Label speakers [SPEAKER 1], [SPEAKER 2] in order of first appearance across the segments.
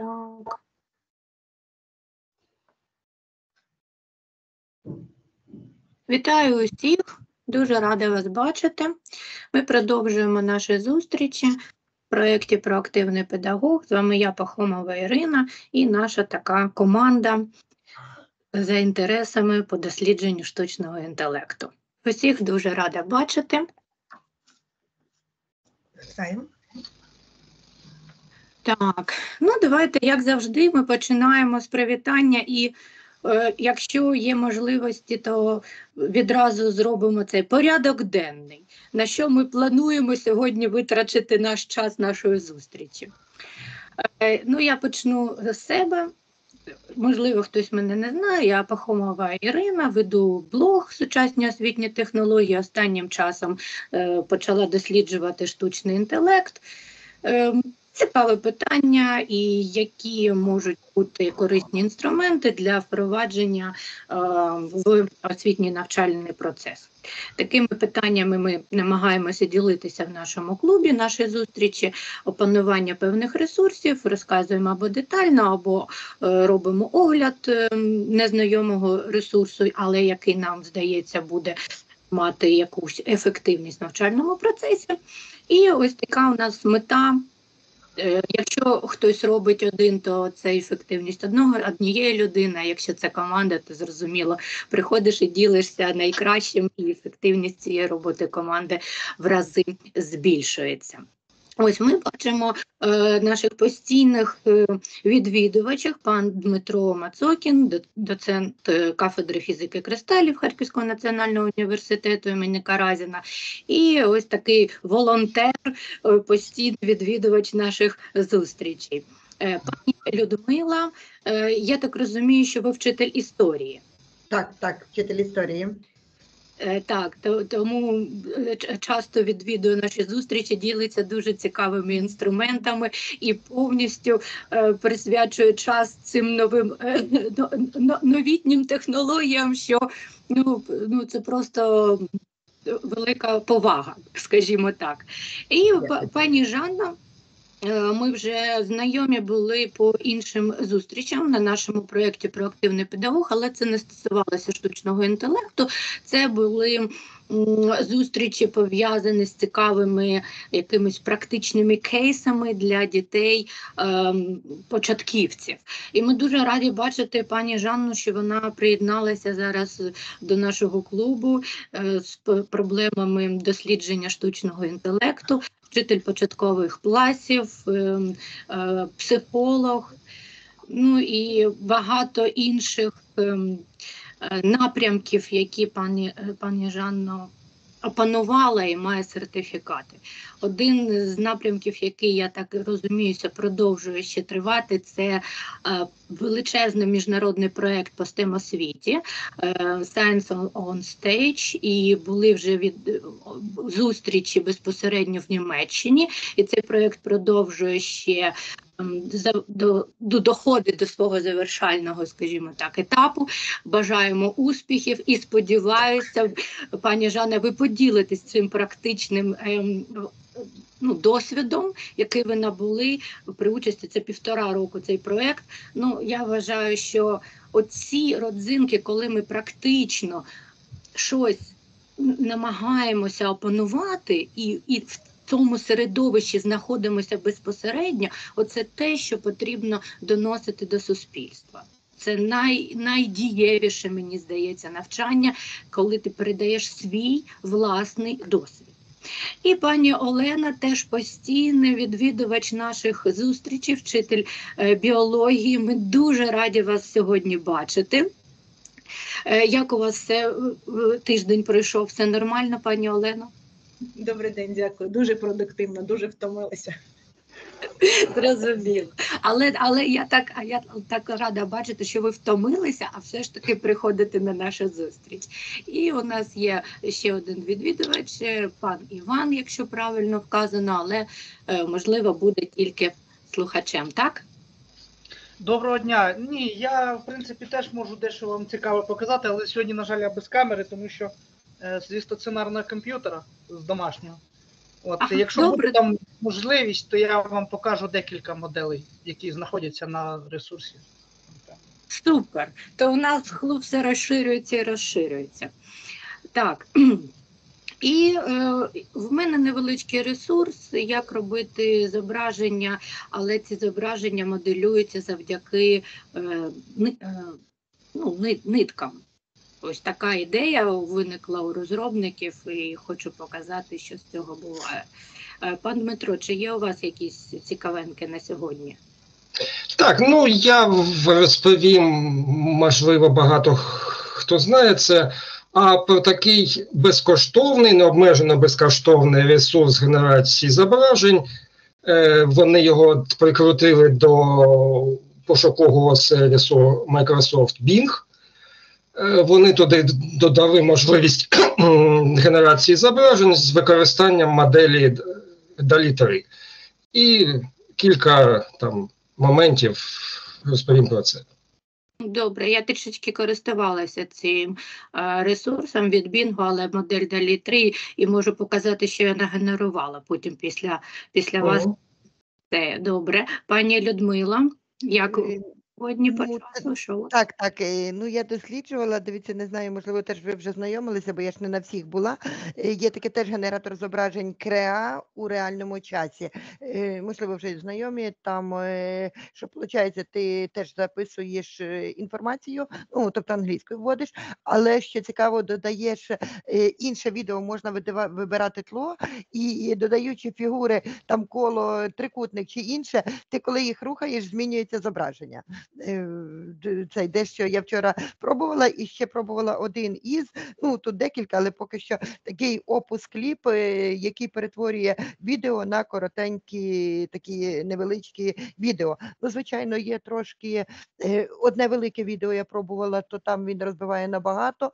[SPEAKER 1] Так. Вітаю усіх, дуже рада вас бачити. Ми продовжуємо наші зустрічі в проєкті Проактивний педагог. З вами я, Пахомова Ірина, і наша така команда за інтересами по дослідженню штучного інтелекту. Усіх дуже рада бачити.
[SPEAKER 2] Вітаю.
[SPEAKER 1] Так, ну давайте, як завжди, ми починаємо з привітання, і е, якщо є можливості, то відразу зробимо цей порядок денний, на що ми плануємо сьогодні витрачити наш час нашої зустрічі. Е, ну, я почну з себе. Можливо, хтось мене не знає. Я Пахомова Ірина, веду блог сучасні освітні технології. Останнім часом е, почала досліджувати штучний інтелект. Цікаве питання, і які можуть бути корисні інструменти для впровадження е, в освітній навчальний процес. Такими питаннями ми намагаємося ділитися в нашому клубі, наші зустрічі, опанування певних ресурсів, розказуємо або детально, або е, робимо огляд е, незнайомого ресурсу, але який нам здається буде мати якусь ефективність в навчальному процесі. І ось така у нас мета. Е, Якщо хтось робить один, то це ефективність одного однієї людини. а Якщо це команда, то зрозуміло приходиш і ділишся найкращим, і ефективність цієї роботи команди в рази збільшується. Ось ми бачимо е, наших постійних е, відвідувачів, пан Дмитро Мацокін, доцент е, кафедри фізики кристалів Харківського національного університету імені Каразіна, і ось такий волонтер, е, постійний відвідувач наших зустрічей. Е, пані Людмила, е, я так розумію, що ви вчитель історії.
[SPEAKER 2] Так, так, вчитель історії.
[SPEAKER 1] Е, Так, то, тому е, часто відвідує наші зустрічі, ділиться дуже цікавими інструментами і повністю е, присвячує час цим новим но- но- новітнім технологіям, що ну, ну це просто велика повага, скажімо так. І па- пані Жанна. Е, Ми вже знайомі були по іншим зустрічам на нашому проєкті Проактивний педагог, але це не стосувалося штучного інтелекту. Це були зустрічі пов'язані з цікавими якимись практичними кейсами для дітей ем, початківців. І ми дуже раді бачити пані Жанну, що вона приєдналася зараз до нашого клубу е, з проблемами дослідження штучного інтелекту, вчитель початкових класів, ем, е, психолог. Ну і багато інших ем, напрямків, які пані, е, пані Жанно опанувала і має сертифікати. Один з напрямків, який я так розуміюся, продовжує ще тривати, це е, величезний міжнародний проект по STEM освіті е, Science on, Stage, і були вже від е, зустрічі безпосередньо в Німеччині, і цей проект продовжує ще. До, до доходить до свого завершального, скажімо так, етапу. Бажаємо успіхів і сподіваюся, пані Жанна, ви поділитесь цим практичним ем, ну, досвідом, який ви набули при участі. Це півтора року цей проект. Ну я вважаю, що оці родзинки, коли ми практично щось намагаємося опанувати і, і в цьому середовищі знаходимося безпосередньо, оце те, що потрібно доносити до суспільства. Це най, найдієвіше, мені здається, навчання, коли ти передаєш свій власний досвід. І пані Олена теж постійний відвідувач наших зустрічей, вчитель е, біології. Ми дуже раді вас сьогодні бачити. Е, Як у вас все е, тиждень пройшов? Все нормально, пані Олено?
[SPEAKER 2] Добрий день, дякую. Дуже продуктивно, дуже втомилася.
[SPEAKER 1] Зрозуміло. Але, але я так, а я так рада бачити, що ви втомилися, а все ж таки приходите на нашу зустріч. І у нас є ще один відвідувач, е, пан Іван, якщо правильно вказано, але е, можливо буде тільки слухачем, так?
[SPEAKER 3] Доброго дня. Ні, я в принципі теж можу дещо вам цікаво показати, але сьогодні, на жаль, я без камери, тому що зі стаціонарного комп'ютера з домашнього. От,
[SPEAKER 1] Ага,
[SPEAKER 3] якщо
[SPEAKER 1] добре.
[SPEAKER 3] буде там можливість, то я вам покажу декілька моделей, які знаходяться на ресурсі.
[SPEAKER 1] Супер. То у нас клуб все розширюється і розширюється. Так. І е, в мене невеличкий ресурс, як робити зображення, але ці зображення моделюються завдяки е, ни- е, ну, ниткам. Ось така ідея виникла у розробників, і хочу показати, що з цього буває. Е, Пан Дмитро, чи є у вас якісь цікавинки на сьогодні?
[SPEAKER 4] Так, ну я розповім, можливо, багато хто знає це. А про такий безкоштовний, необмежено безкоштовний ресурс генерації зображень, е, вони його прикрутили до пошукового сервісу Microsoft Bing. Е, Вони туди додали можливість генерації зображень з використанням моделі DALI 3. І кілька там моментів розповім про це.
[SPEAKER 1] Добре, я трішечки користувалася цим е, ресурсом від Bingo, але модель DALI 3 і можу показати, що я нагенерувала потім після, після вас. Це добре. Пані Людмила, як
[SPEAKER 5] Е,
[SPEAKER 1] сьогодні
[SPEAKER 5] ну,
[SPEAKER 1] почали? Що?
[SPEAKER 5] Так, так. е, Ну я досліджувала. Дивіться, не знаю, можливо, теж ви вже знайомилися, бо я ж не на всіх була. Е, Є таке теж генератор зображень Креа у реальному часі. Е, Можливо, вже знайомі. Там що виходить, ти теж записуєш інформацію, ну тобто англійською вводиш, але що цікаво, додаєш інше відео, можна вибирати тло, і додаючи фігури, там коло, трикутник чи інше, ти коли їх рухаєш, змінюється зображення. Е, Цей дещо я вчора пробувала і ще пробувала один із. Ну тут декілька, але поки що такий опус кліп, е, який перетворює відео на коротенькі такі невеличкі відео. Ну, звичайно, є трошки е, одне велике відео. Я пробувала, то там він розбиває набагато.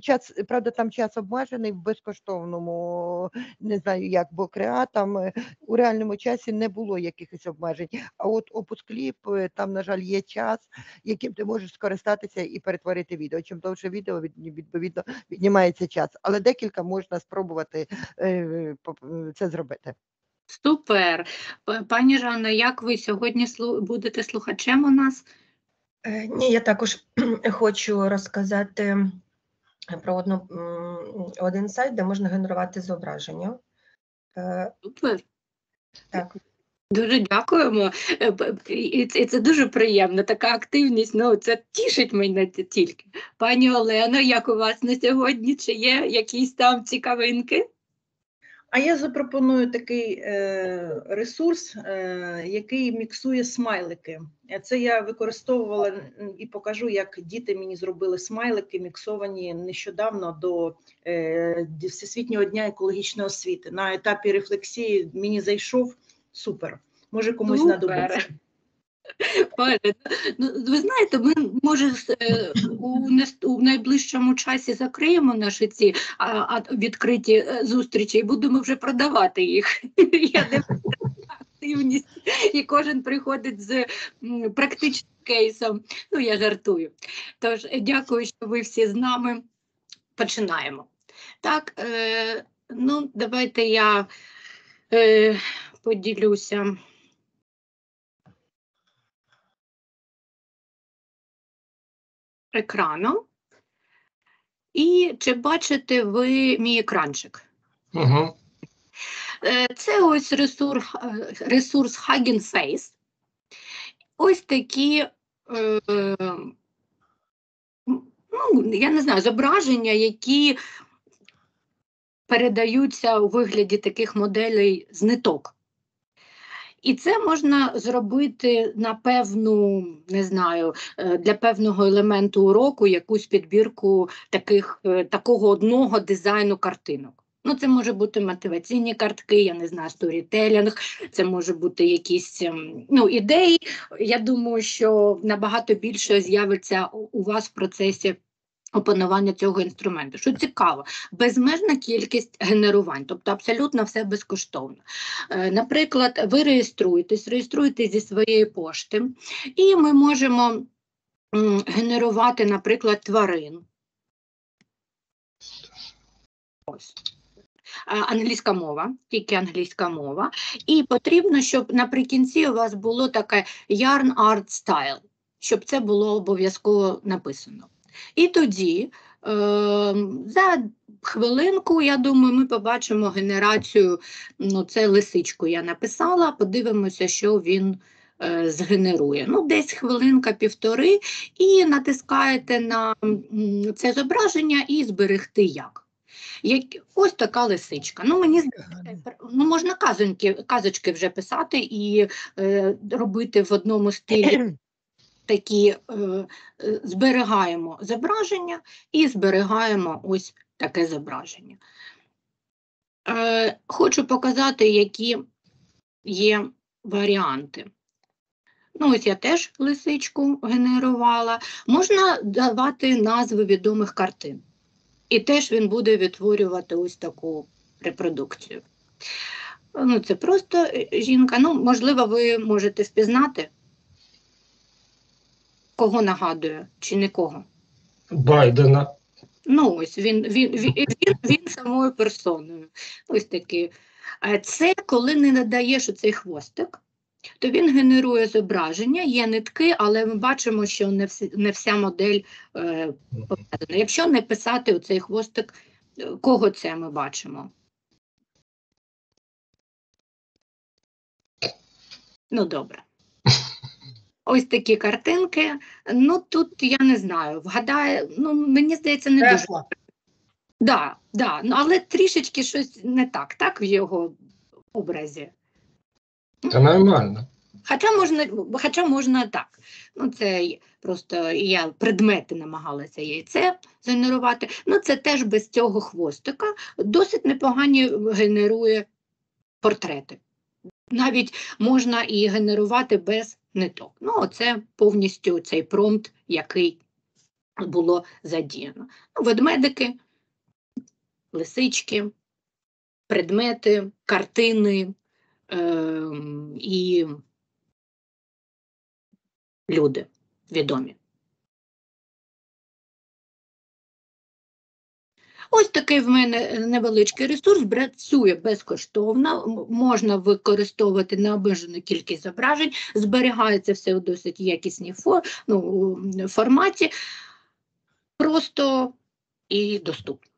[SPEAKER 5] Час, правда, там час обмежений в безкоштовному, не знаю як, бо креа там у реальному часі не було якихось обмежень. А от опус кліп, там, на жаль, є час, яким ти можеш скористатися і перетворити відео. Чим довше відео, відповідно, віднімається час. Але декілька можна спробувати е, це зробити.
[SPEAKER 1] Супер. Пані Жанна, як ви сьогодні будете слухачем у нас?
[SPEAKER 6] Е, Ні, я також хочу розказати про одну, один сайт, де можна генерувати зображення. Е,
[SPEAKER 1] Супер.
[SPEAKER 6] Так.
[SPEAKER 1] Дуже дякуємо. Е, І це, дуже приємно. Така активність. Ну це тішить мене тільки. Пані Олено, як у вас на сьогодні? Чи є якісь там цікавинки?
[SPEAKER 2] А я запропоную такий е, ресурс, е, який міксує смайлики. Е, Це я використовувала і покажу, як діти мені зробили смайлики, міксовані нещодавно до е, Всесвітнього дня екологічної освіти. На етапі рефлексії мені зайшов супер. Може комусь
[SPEAKER 1] Супер.
[SPEAKER 2] знадобиться.
[SPEAKER 1] Пане, ну ви знаєте, ми може е, у, у найближчому часі закриємо наші ці а, а, відкриті е, зустрічі і будемо вже продавати їх. Я не активність, і кожен приходить з практичним кейсом. Ну я жартую. Тож е, дякую, що ви всі з нами. Починаємо. Так, е, ну давайте я е, поділюся. екраном. І чи бачите ви мій екранчик?
[SPEAKER 4] Угу.
[SPEAKER 1] Це ось ресурс, е, ресурс Hugging Face. Ось такі, е, ну, я не знаю, зображення, які передаються у вигляді таких моделей з ниток. І це можна зробити на певну, не знаю, е, для певного елементу уроку якусь підбірку таких, е, такого одного дизайну картинок. Ну, це може бути мотиваційні картки, я не знаю, сторітелінг, це може бути якісь ем, ну, ідеї. Я думаю, що набагато більше з'явиться у у вас в процесі опанування цього інструменту. Що цікаво, безмежна кількість генерувань, тобто абсолютно все безкоштовно. Е, Наприклад, ви реєструєтесь, реєструєтесь зі своєї пошти, і ми можемо генерувати, наприклад, тварин. Ось. англійська мова, тільки англійська мова. І потрібно, щоб наприкінці у вас було таке Yarn Art Style, щоб це було обов'язково написано. І тоді е, за хвилинку, я думаю, ми побачимо генерацію. Ну, це лисичку я написала, подивимося, що він е, згенерує. Ну, десь хвилинка-півтори, і натискаєте на це зображення і зберегти як. Як ось така лисичка. Ну, мені здається, ну, можна казоньки, казочки вже писати і е, робити в одному стилі такі е, зберігаємо зображення і зберігаємо ось таке зображення. Е, хочу показати, які є варіанти. Ну, ось я теж лисичку генерувала. Можна давати назви відомих картин. І теж він буде відтворювати ось таку репродукцію. Ну, це просто е, жінка. Ну, можливо, ви можете впізнати, кого нагадує, чи нікого.
[SPEAKER 4] Байдена.
[SPEAKER 1] Ну, ось він, він, він, він, він самою персоною. Ось такий. Це коли не надаєш оцей хвостик, то він генерує зображення, є нитки, але ми бачимо, що не, всі, не вся модель е, показана. Якщо не писати оцей хвостик, е, кого це ми бачимо? Ну, добре. Ось такі картинки. Ну, тут я не знаю, вгадаю, ну, мені здається, не дуже.
[SPEAKER 3] Тесла.
[SPEAKER 1] Да, да, ну, але трішечки щось не так, так, в його образі.
[SPEAKER 4] Та нормально.
[SPEAKER 1] Хоча можна, хоча можна так. Ну, це просто я предмети намагалася яйце згенерувати. Ну, це теж без цього хвостика. Досить непогані генерує портрети. Навіть можна і генерувати без ниток. Ну, це повністю цей промпт, який було задіяно. Ну, ведмедики, лисички, предмети, картини е- і люди відомі. Ось такий в мене невеличкий ресурс, працює безкоштовно, можна використовувати необмежену кількість зображень, зберігається все у досить якісній фо- ну, форматі, просто і доступно.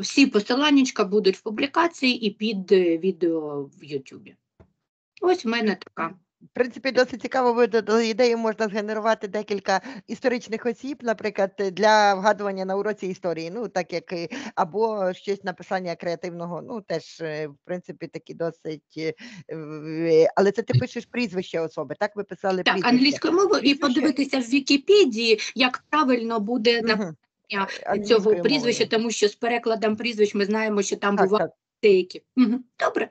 [SPEAKER 1] Всі посиланнячка будуть в публікації і під е, відео в Ютубі. Ось в мене така.
[SPEAKER 5] В принципі, досить цікаво, ви додали ідею, можна згенерувати декілька історичних осіб, наприклад, для вгадування на уроці історії, ну так як або щось написання креативного, ну теж е, в принципі такі досить. е, Але це ти пишеш прізвище особи, так ви писали
[SPEAKER 1] Так,
[SPEAKER 5] прізвище.
[SPEAKER 1] англійською мовою і подивитися в Вікіпедії, як правильно буде написання
[SPEAKER 5] Англійською
[SPEAKER 1] цього
[SPEAKER 5] мовою.
[SPEAKER 1] прізвища, тому що з перекладом прізвищ ми знаємо, що там бувають деякі. Мгм. Добре.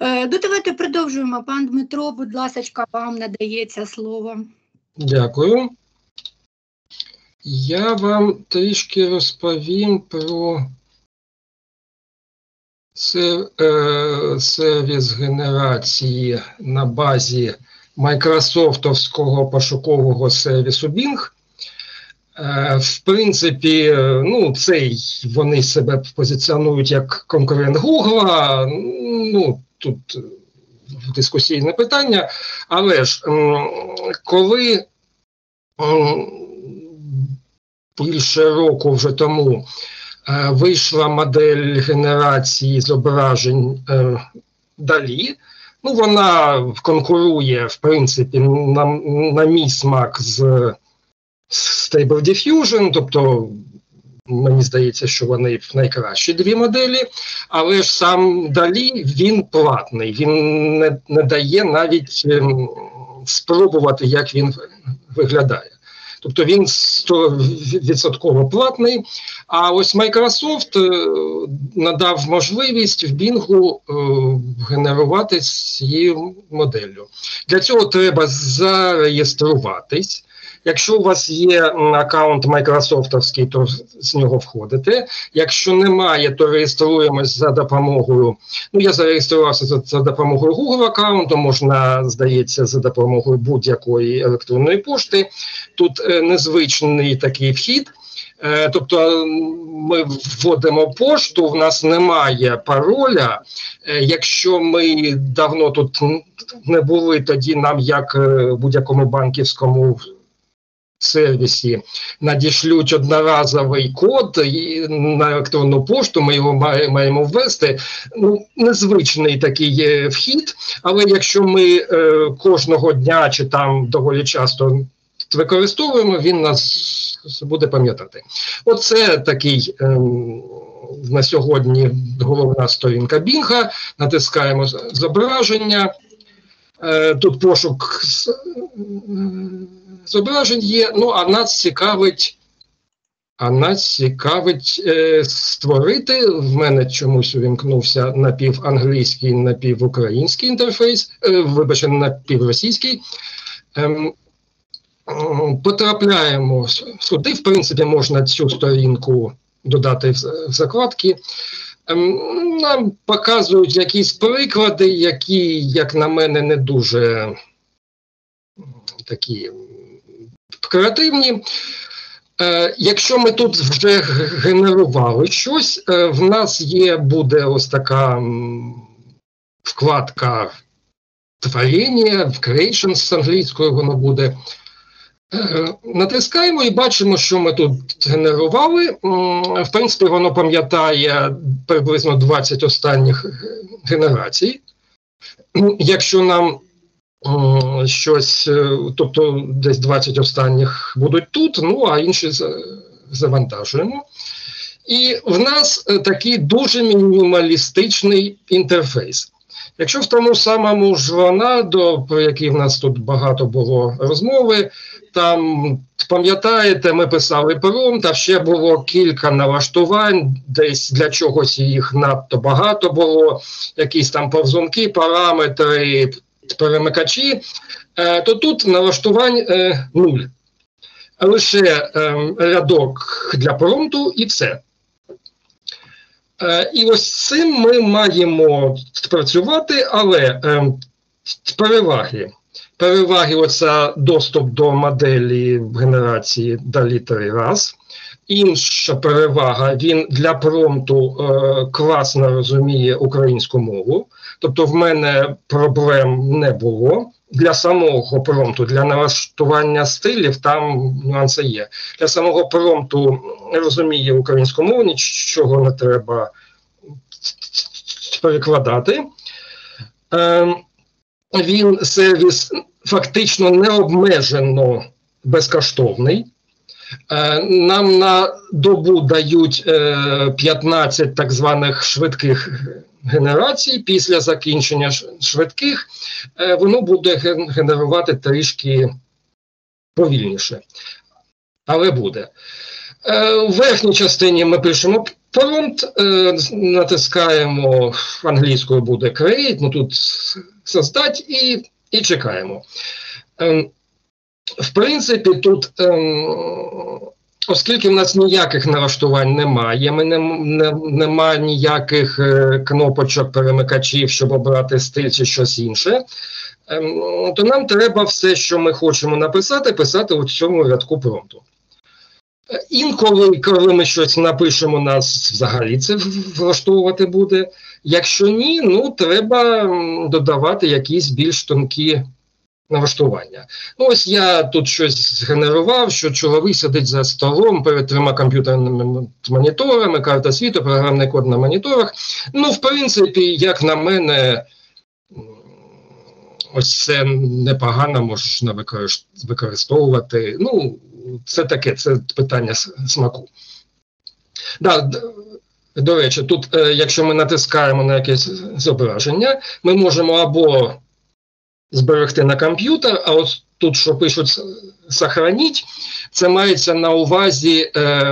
[SPEAKER 1] Е, ну, давайте продовжуємо. Пан Дмитро, будь ласка, вам надається слово.
[SPEAKER 4] Дякую. Я вам трішки розповім про е, сервіс генерації на базі майкрософтовського пошукового сервісу Bing. Е, В принципі, ну, цей вони себе позиціонують як конкурент Google. Ну, тут е, дискусійне питання. Але ж коли більше року вже тому е, вийшла модель генерації зображень е, далі, ну вона конкурує, в принципі, на, на мій смак з Stable Diffusion, тобто мені здається, що вони найкращі дві моделі, але ж сам далі він платний, він не, не дає навіть ем, спробувати, як він виглядає. Тобто він 100% платний. А ось Microsoft е, надав можливість в Bing е, генерувати цією моделлю. Для цього треба зареєструватись. Якщо у вас є аккаунт Майкрософтовський, то з нього входите. Якщо немає, то реєструємось за допомогою. Ну, я зареєструвався за, за допомогою Google аккаунту, можна, здається, за допомогою будь-якої електронної пошти. Тут е, незвичний такий вхід. Е, тобто ми вводимо пошту, в нас немає пароля. Е, якщо ми давно тут не були, тоді нам, як е, будь-якому банківському сервісі, надішлють одноразовий код і на електронну пошту. Ми його маємо ввести. Ну, незвичний такий вхід, але якщо ми е, кожного дня чи там доволі часто використовуємо, він нас буде пам'ятати. Оце такий. Е, на сьогодні головна сторінка Бінга, натискаємо зображення. Е, тут пошук зображень є. Ну, а нас цікавить, а нас цікавить е, створити. В мене чомусь увімкнувся напіванглійський, напівукраїнський інтерфейс, е, вибачте, напівросійський. Е, Потрапляємо сюди. В принципі, можна цю сторінку додати в закладки. Ем, нам показують якісь приклади, які, як на мене, не дуже такі креативні. Е, Якщо ми тут вже генерували щось, е, в нас є буде ось така вкладка творіння, creation з англійською воно буде. Е, натискаємо і бачимо, що ми тут генерували. В принципі, воно пам'ятає приблизно 20 останніх генерацій. Якщо нам щось, е, тобто десь 20 останніх будуть тут, ну а інші завантажуємо. І в нас е, такий дуже мінімалістичний інтерфейс. Якщо в тому самому Жванадо, про який в нас тут багато було розмови, там пам'ятаєте, ми писали пером, та ще було кілька налаштувань, десь для чогось їх надто багато було, якісь там повзунки, параметри, перемикачі, е, то тут налаштувань е, нуль. Лише е, рядок для промпту і все. І ось цим ми маємо працювати, але переваги. Переваги оце доступ до моделі генерації до літери раз. Інша перевага, він для промпту е, класно розуміє українську мову. Тобто, в мене проблем не було. Для самого промпту, для налаштування стилів там нюанси є. Для самого промпту розуміє українську мову, нічого не треба перекладати. Е, він сервіс фактично необмежено безкоштовний. Е, нам на добу дають 15 е, так званих швидких генерацій. Після закінчення швидких е, воно буде генерувати трішки повільніше. Але буде. У верхній частині ми пишемо прomпт, натискаємо англійською буде create, ну тут создать і і чекаємо. Ем, в принципі, тут, ем, оскільки в нас ніяких налаштувань немає, ми не, не, немає ніяких е, кнопочок перемикачів, щоб обрати стиль чи щось інше, ем, то нам треба все, що ми хочемо написати, писати у цьому рядку промпту. Інколи, коли ми щось напишемо, нас взагалі це влаштовувати буде. Якщо ні, ну треба додавати якісь більш тонкі налаштування. Ну, ось я тут щось згенерував, що чоловік сидить за столом перед трьома комп'ютерними моніторами, карта світу, програмний код на моніторах. Ну, в принципі, як на мене, ось це непогано можна використовувати. Ну, це таке, це питання смаку. Да, до речі, тут, е, якщо ми натискаємо на якесь зображення, ми можемо або зберегти на комп'ютер, а от тут, що пишуть сохраніть, це мається на увазі, е,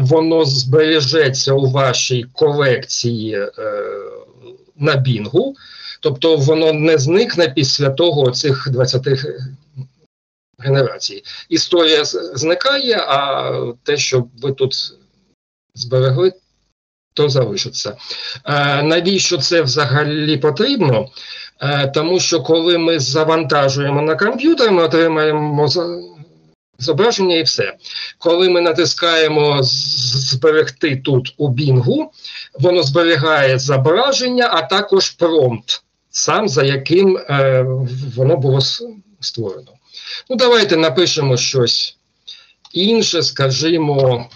[SPEAKER 4] воно збережеться у вашій колекції е, на бінгу, тобто воно не зникне після того цих 20 генерацій. Історія зникає, а те, що ви тут зберегли, то залишиться. Е, навіщо це взагалі потрібно? Е, тому що коли ми завантажуємо на комп'ютер, ми отримаємо зображення і все. Коли ми натискаємо зберегти тут у Бінгу, воно зберігає зображення, а також промпт, сам за яким е, воно було створено. Ну, давайте напишемо щось інше, скажімо,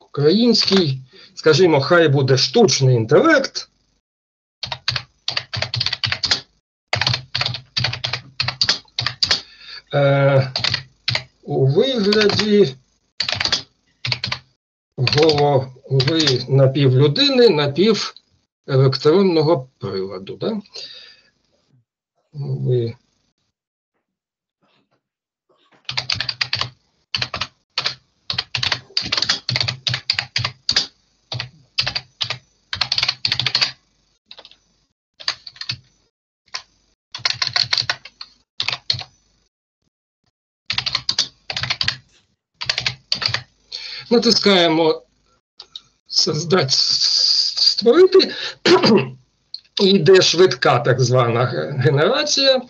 [SPEAKER 4] український, скажімо, хай буде штучний інтелект. Е, у вигляді голови напівлюдини, напівелектронного приладу. Да? Ви натискаємо создать, створити, і йде швидка так звана генерація.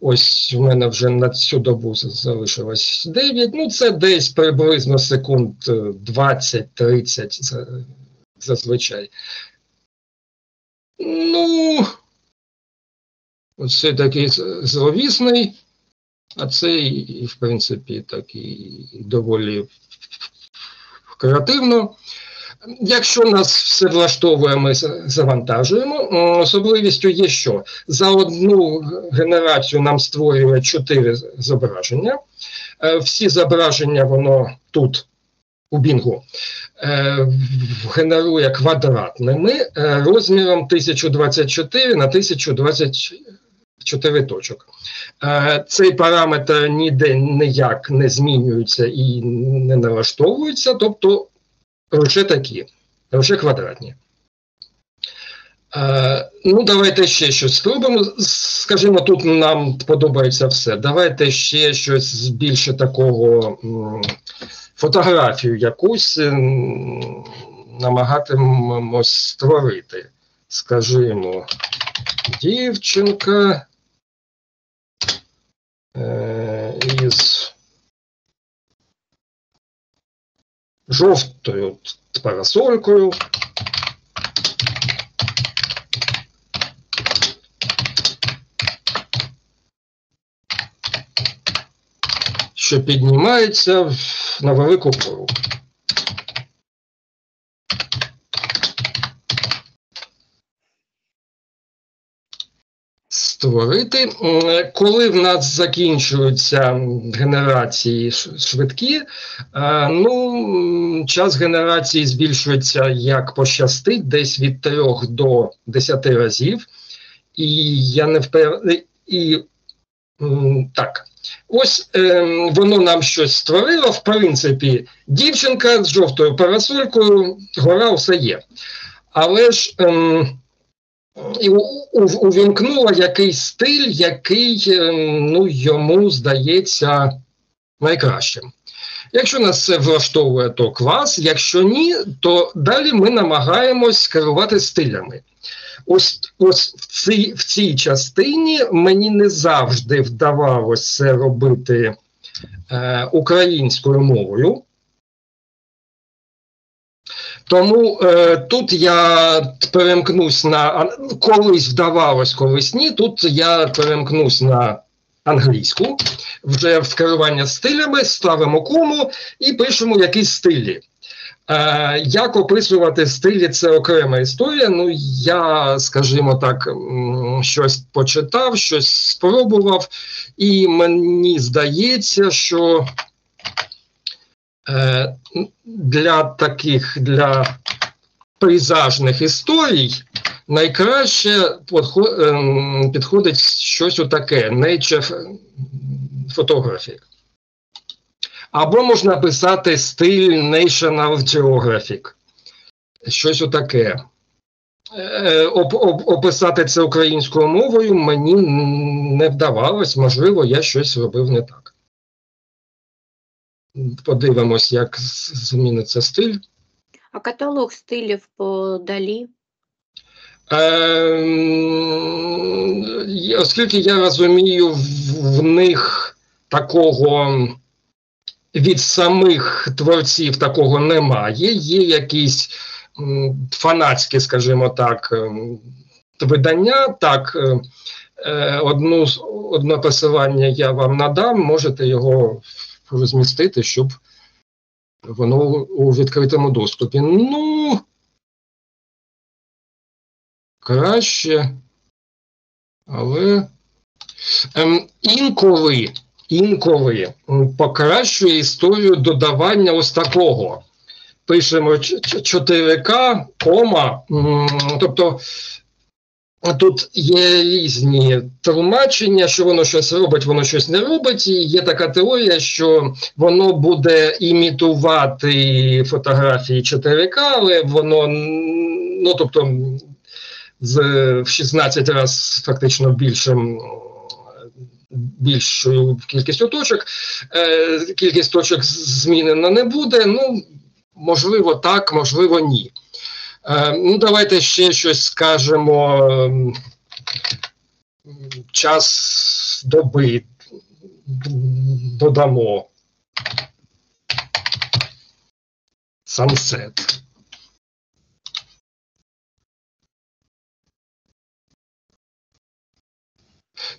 [SPEAKER 4] Ось у мене вже на цю добу залишилось 9. Ну, це десь приблизно секунд е, 20-30 зазвичай. Ну, це такий зловісний, а цей, в принципі, такий доволі креативно. Якщо нас все влаштовує, ми завантажуємо. Особливістю є що? За одну генерацію нам створює чотири зображення. Е, Всі зображення воно тут, у Бінгу, е, генерує квадратними е, розміром 1024 на 1024 точок. Е, Цей параметр ніде ніяк не змінюється і не налаштовується, тобто лише такі, лише квадратні. Е, ну, давайте ще щось спробуємо. Скажімо, тут нам подобається все. Давайте ще щось більше такого фотографію якусь намагатимемось створити. Скажімо, дівчинка із жовтою парасолькою. Що піднімається на велику гору. Створити. Коли в нас закінчуються генерації швидкі, е, ну, час генерації збільшується як пощастить, десь від 3 до 10 разів. І я не впевнений. І так. Ось ем, воно нам щось створило. В принципі, дівчинка з жовтою парасолькою, гора все є. Але ж у- увімкнула якийсь стиль, який ем, ну, йому здається найкращим. Якщо нас це влаштовує, то клас. Якщо ні, то далі ми намагаємось керувати стилями. Ось, ось в, цій, в цій частині мені не завжди вдавалося це робити е, українською мовою. Тому е, тут я перемкнусь на колись вдавалось, колись ні. Тут я перемкнусь на англійську, вже в керування стилями, ставимо кому і пишемо якісь стилі. Е, як описувати стилі, це окрема історія. Ну, я, скажімо так, щось почитав, щось спробував, і мені здається, що для таких для пейзажних історій найкраще ем, підходить щось отаке nature photography. Або можна писати стиль National Geographic. Щось отаке. Е, оп- оп- описати це українською мовою мені не вдавалось, можливо, я щось робив не так. Подивимось, як зміниться стиль.
[SPEAKER 1] А каталог стилів по далі.
[SPEAKER 4] Ем, Оскільки я розумію, в, в них такого від самих творців такого немає. Є якісь фанатські, скажімо так, ем, видання. Так, е, е, одну, одне посилання я вам надам, можете його розмістити, щоб воно у відкритому доступі. Ну, краще, але ем, інколи, інколи покращує історію додавання ось такого. Пишемо ч- ч- 4К, кома, тобто Тут є різні тлумачення, що воно щось робить, воно щось не робить. І є така теорія, що воно буде імітувати фотографії 4К, але воно ну тобто з в 16 разів фактично більшим. Більшою кількістю точок, е, кількість точок змінена не буде. Ну, можливо, так, можливо, ні. Е, ну, давайте ще щось скажемо. ем, Час доби додамо. Сансет.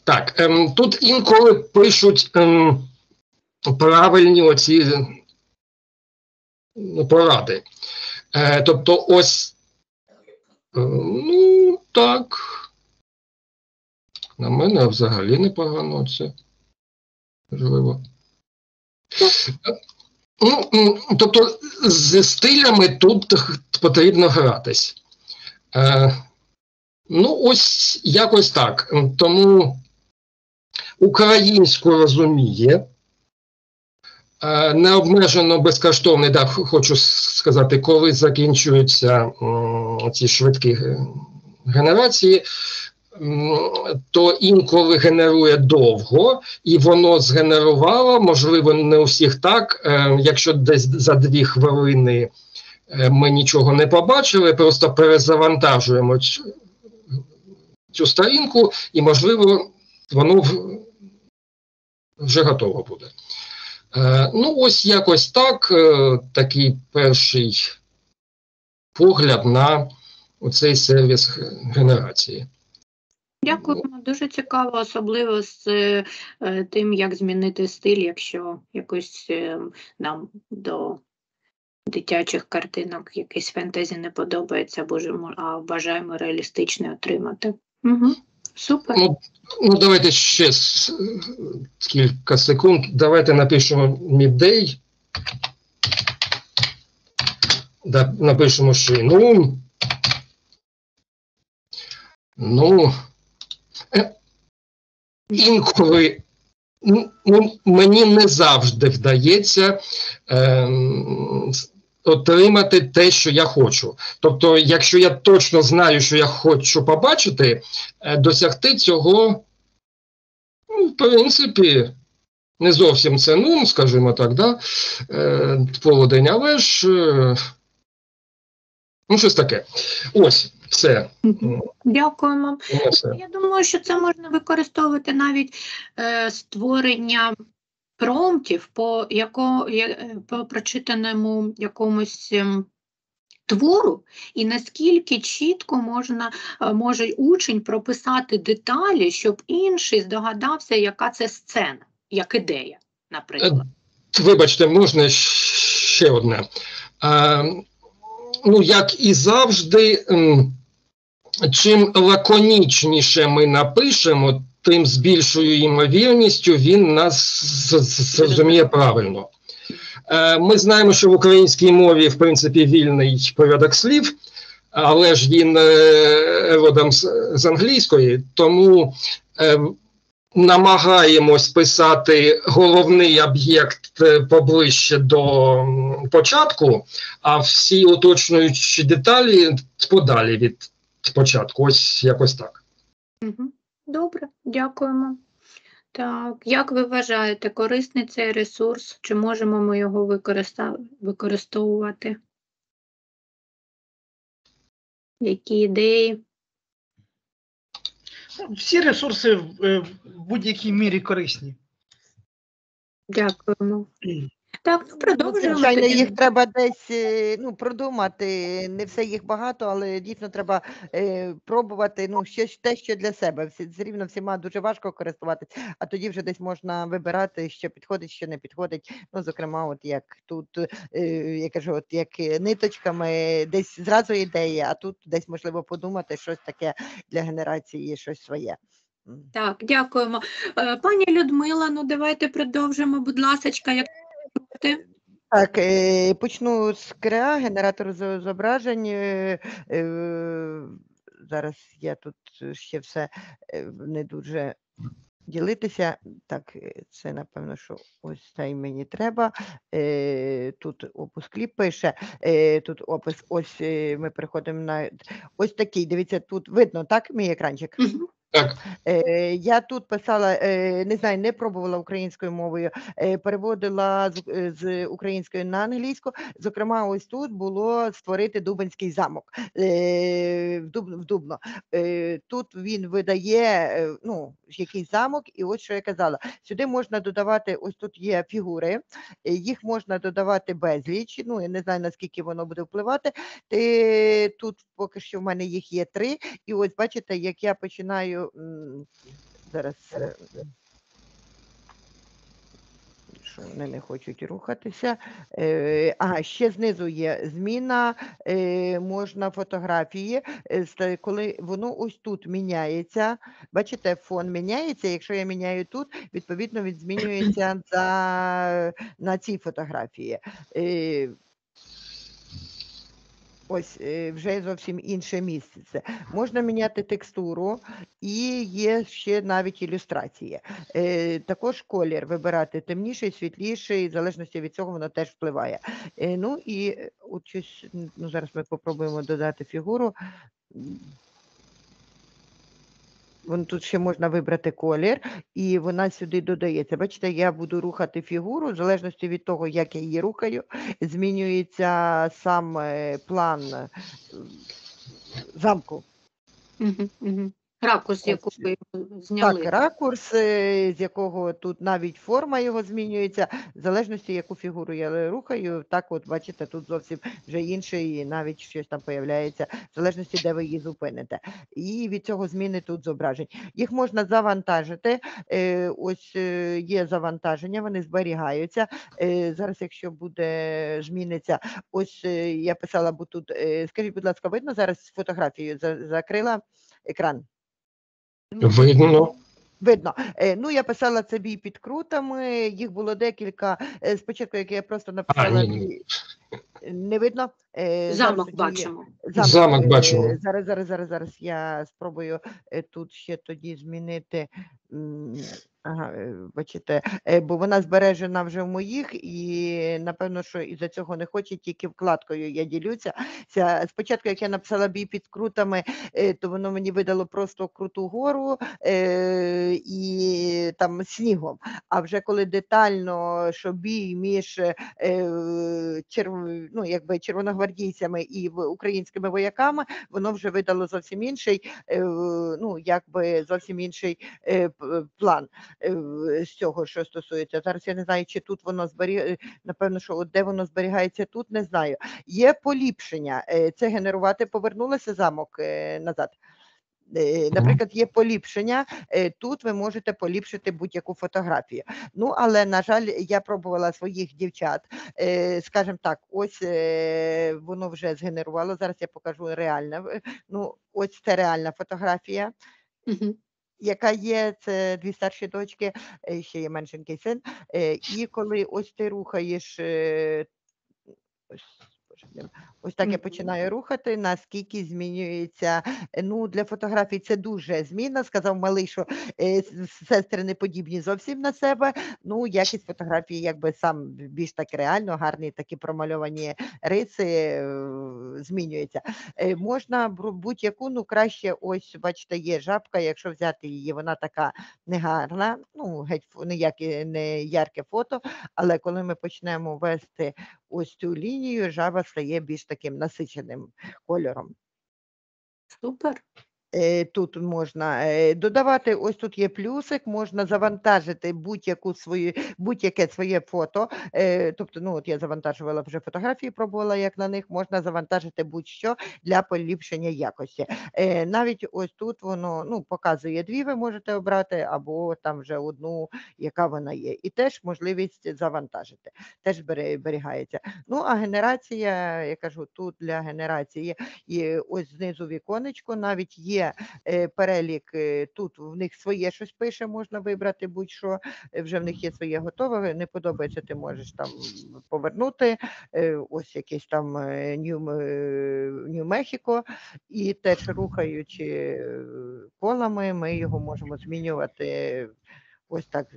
[SPEAKER 4] Так, ем, тут інколи пишуть ем, правильні оці ну, поради. Е, тобто, ось, е, ну, так. На мене взагалі непогано це. Можливо. Ну, тобто, з стилями тут потрібно гратись. Е, ну, ось якось так. Тому українську розуміє. Е, Необмежено безкоштовний, да, хочу сказати, коли закінчуються ці швидкі генерації, то інколи генерує довго, і воно згенерувало, можливо, не у всіх так. е, Якщо десь за дві хвилини е, ми нічого не побачили, просто перезавантажуємо цю сторінку, і, можливо, воно вже готово буде. Е, Ну, ось якось так, е, такий перший погляд на цей сервіс генерації.
[SPEAKER 1] Дякуємо, дуже цікаво, особливо з е, тим, як змінити стиль, якщо якось е, нам до дитячих картинок якийсь фентезі не подобається, боже, а бажаємо реалістичне отримати. Угу. Супер.
[SPEAKER 4] Ну, ну, давайте ще кілька секунд. Давайте напишемо midday. Да, напишемо ще ну. Ну. е, Інколи ну, мені не завжди вдається с- отримати те, що я хочу. Тобто, якщо я точно знаю, що я хочу побачити, е, досягти цього, ну, в принципі, не зовсім це ну, скажімо так, да, е, полудень, але ж е, ну, щось таке. Ось, все.
[SPEAKER 1] Дякуємо.
[SPEAKER 4] Все.
[SPEAKER 1] Я думаю, що це можна використовувати навіть е, створення промптів по, яко, е, по прочитаному якомусь ем, твору, і наскільки чітко можна, е, може учень прописати деталі, щоб інший здогадався, яка це сцена, як ідея, наприклад.
[SPEAKER 4] Вибачте, можна ще одне. А, ну, як і завжди, чим лаконічніше ми напишемо, тим з більшою ймовірністю він нас зрозуміє правильно. Е, Ми знаємо, що в українській мові, в принципі, вільний порядок слів, але ж він е, родом з, англійської, тому е, намагаємось писати головний об'єкт поближче до початку, а всі уточнюючі деталі подалі від початку. Ось якось так.
[SPEAKER 1] Добре, дякуємо. Так, як ви вважаєте, корисний цей ресурс? Чи можемо ми його використовувати? Які ідеї?
[SPEAKER 3] Всі ресурси е, в будь-якій мірі корисні.
[SPEAKER 1] Дякуємо. Так, ну, продовжуємо.
[SPEAKER 5] Звичайно,
[SPEAKER 1] тоді.
[SPEAKER 5] їх треба десь е, ну, продумати. Не все їх багато, але дійсно треба е, пробувати. Ну, щось те, що для себе. Всі все рівно всіма дуже важко користуватись, а тоді вже десь можна вибирати, що підходить, що не підходить. Ну, зокрема, от як тут е, я кажу, от як е, ниточками, десь зразу ідея, а тут десь можливо подумати щось таке для генерації, щось своє.
[SPEAKER 1] Так, дякуємо. Е, Пані Людмила, ну давайте продовжимо, будь ласка, як проти.
[SPEAKER 5] Так, е, почну з КРЕА, генератор зображень. е, е, Зараз я тут ще все не дуже ділитися. Так, це напевно, що ось цей мені треба. Тут опус кліп пише, тут опис, ось ми переходимо на ось такий. Дивіться, тут видно, так, мій екранчик?
[SPEAKER 1] Мгм.
[SPEAKER 4] Так,
[SPEAKER 5] Е, я тут писала, е, не знаю, не пробувала українською мовою, е, переводила з, е, з української на англійську. Зокрема, ось тут було створити Дубинський замок е, в, Дуб, в Дубно. Е, тут він видає е, ну, якийсь замок, і ось що я казала: сюди можна додавати, ось тут є фігури, е, їх можна додавати безліч. Ну, я не знаю, наскільки воно буде впливати. Ти, тут поки що в мене їх є три. І ось бачите, як я починаю зараз. е, Що вони не хочуть рухатися. Е, ага, ще знизу є зміна, е, можна фотографії. Коли воно ось тут міняється, бачите, фон міняється. Якщо я міняю тут, відповідно він змінюється за, на цій фотографії. Ось е, вже зовсім інше місце. Можна міняти текстуру і є ще навіть ілюстрації. Е, також колір вибирати темніший, світліший, в залежності від цього воно теж впливає. Е, ну і от щось, ну, зараз ми попробуємо додати фігуру. Вон тут ще можна вибрати колір, і вона сюди додається. Бачите, я буду рухати фігуру, в залежності від того, як я її рухаю, змінюється сам е, план е, замку.
[SPEAKER 1] Мгм, мгм. Ракурс, якого ви його зняли.
[SPEAKER 5] Так, ракурс, е, з якого тут навіть форма його змінюється, в залежності, яку фігуру я рухаю, так от бачите, тут зовсім вже інший, і навіть щось там появляється, в залежності, де ви її зупините. І від цього зміни тут зображень. Їх можна завантажити. е, Ось е, є завантаження, вони зберігаються. Зараз, якщо буде зміниться, ось я писала, бо тут, скажіть, будь ласка, видно зараз фотографію закрила екран?
[SPEAKER 4] Видно.
[SPEAKER 5] Видно. Е, Ну, я писала це бій під крутами, їх було декілька. Е, Спочатку, як я просто написала,
[SPEAKER 4] ні, ні.
[SPEAKER 5] не видно.
[SPEAKER 1] Замок
[SPEAKER 5] зараз
[SPEAKER 1] бачимо.
[SPEAKER 4] Замок
[SPEAKER 5] Замок
[SPEAKER 4] бачимо.
[SPEAKER 5] Зараз, зараз, зараз, зараз я спробую е, тут ще тоді змінити. Ага, е, бачите, е, бо вона збережена вже в моїх, і напевно, що із-за цього не хоче, тільки вкладкою я ділюся. Ся- Спочатку, як я написала бій під крутами, е, то воно мені видало просто круту гору і там снігом. А вже коли детально, що бій між черв... ну, якби червоногвардійцями і українськими вояками, воно вже видало зовсім інший, ну якби зовсім інший план з цього, що стосується. Зараз я не знаю, чи тут воно зберіг... напевно, що от де воно зберігається тут, не знаю. Є поліпшення. е, Це генерувати, повернулося замок е, назад. Е, Наприклад, є поліпшення. е, Тут ви можете поліпшити будь-яку фотографію. Ну, але, на жаль, я пробувала своїх дівчат. е, Скажімо так, ось е, воно вже згенерувало. Зараз я покажу реальне. е, Ну, ось це реальна фотографія.
[SPEAKER 1] Мгм.
[SPEAKER 5] Яка є, це дві старші дочки, е, ще є меншенький син. е, І коли ось ти рухаєш, е, ось, так я починаю рухати, наскільки змінюється. е, Ну, для фотографій це дуже змінна. Сказав малий, що е, сестри не подібні зовсім на себе. Ну, якість фотографії, якби сам більш так реально, гарні такі промальовані риси е, змінюється. Можна будь-яку, ну краще, ось бачите, є жабка. Якщо взяти її, вона така негарна, ну геть не ярке фото. Але коли ми почнемо вести ось цю лінію, жаба стає більш таким насиченим кольором.
[SPEAKER 1] Супер.
[SPEAKER 5] Е, Тут можна е, додавати, ось тут є плюсик, можна завантажити будь-яку свою, будь-яке своє фото. Е, Тобто, ну от я завантажувала вже фотографії, пробувала, як на них можна завантажити будь-що для поліпшення якості. Навіть ось тут воно ну, показує дві, ви можете обрати, або там вже одну, яка вона є. І теж можливість завантажити, теж зберігається. Ну, а генерація, я кажу, тут для генерації і ось знизу віконечко навіть є е, перелік, е, тут в них своє щось пише, можна вибрати будь-що, е, вже в них є своє готове, не подобається, ти можеш там повернути, ось якийсь там Нью, Нью-Мехіко, і теж рухаючи колами, ми його можемо змінювати ось так,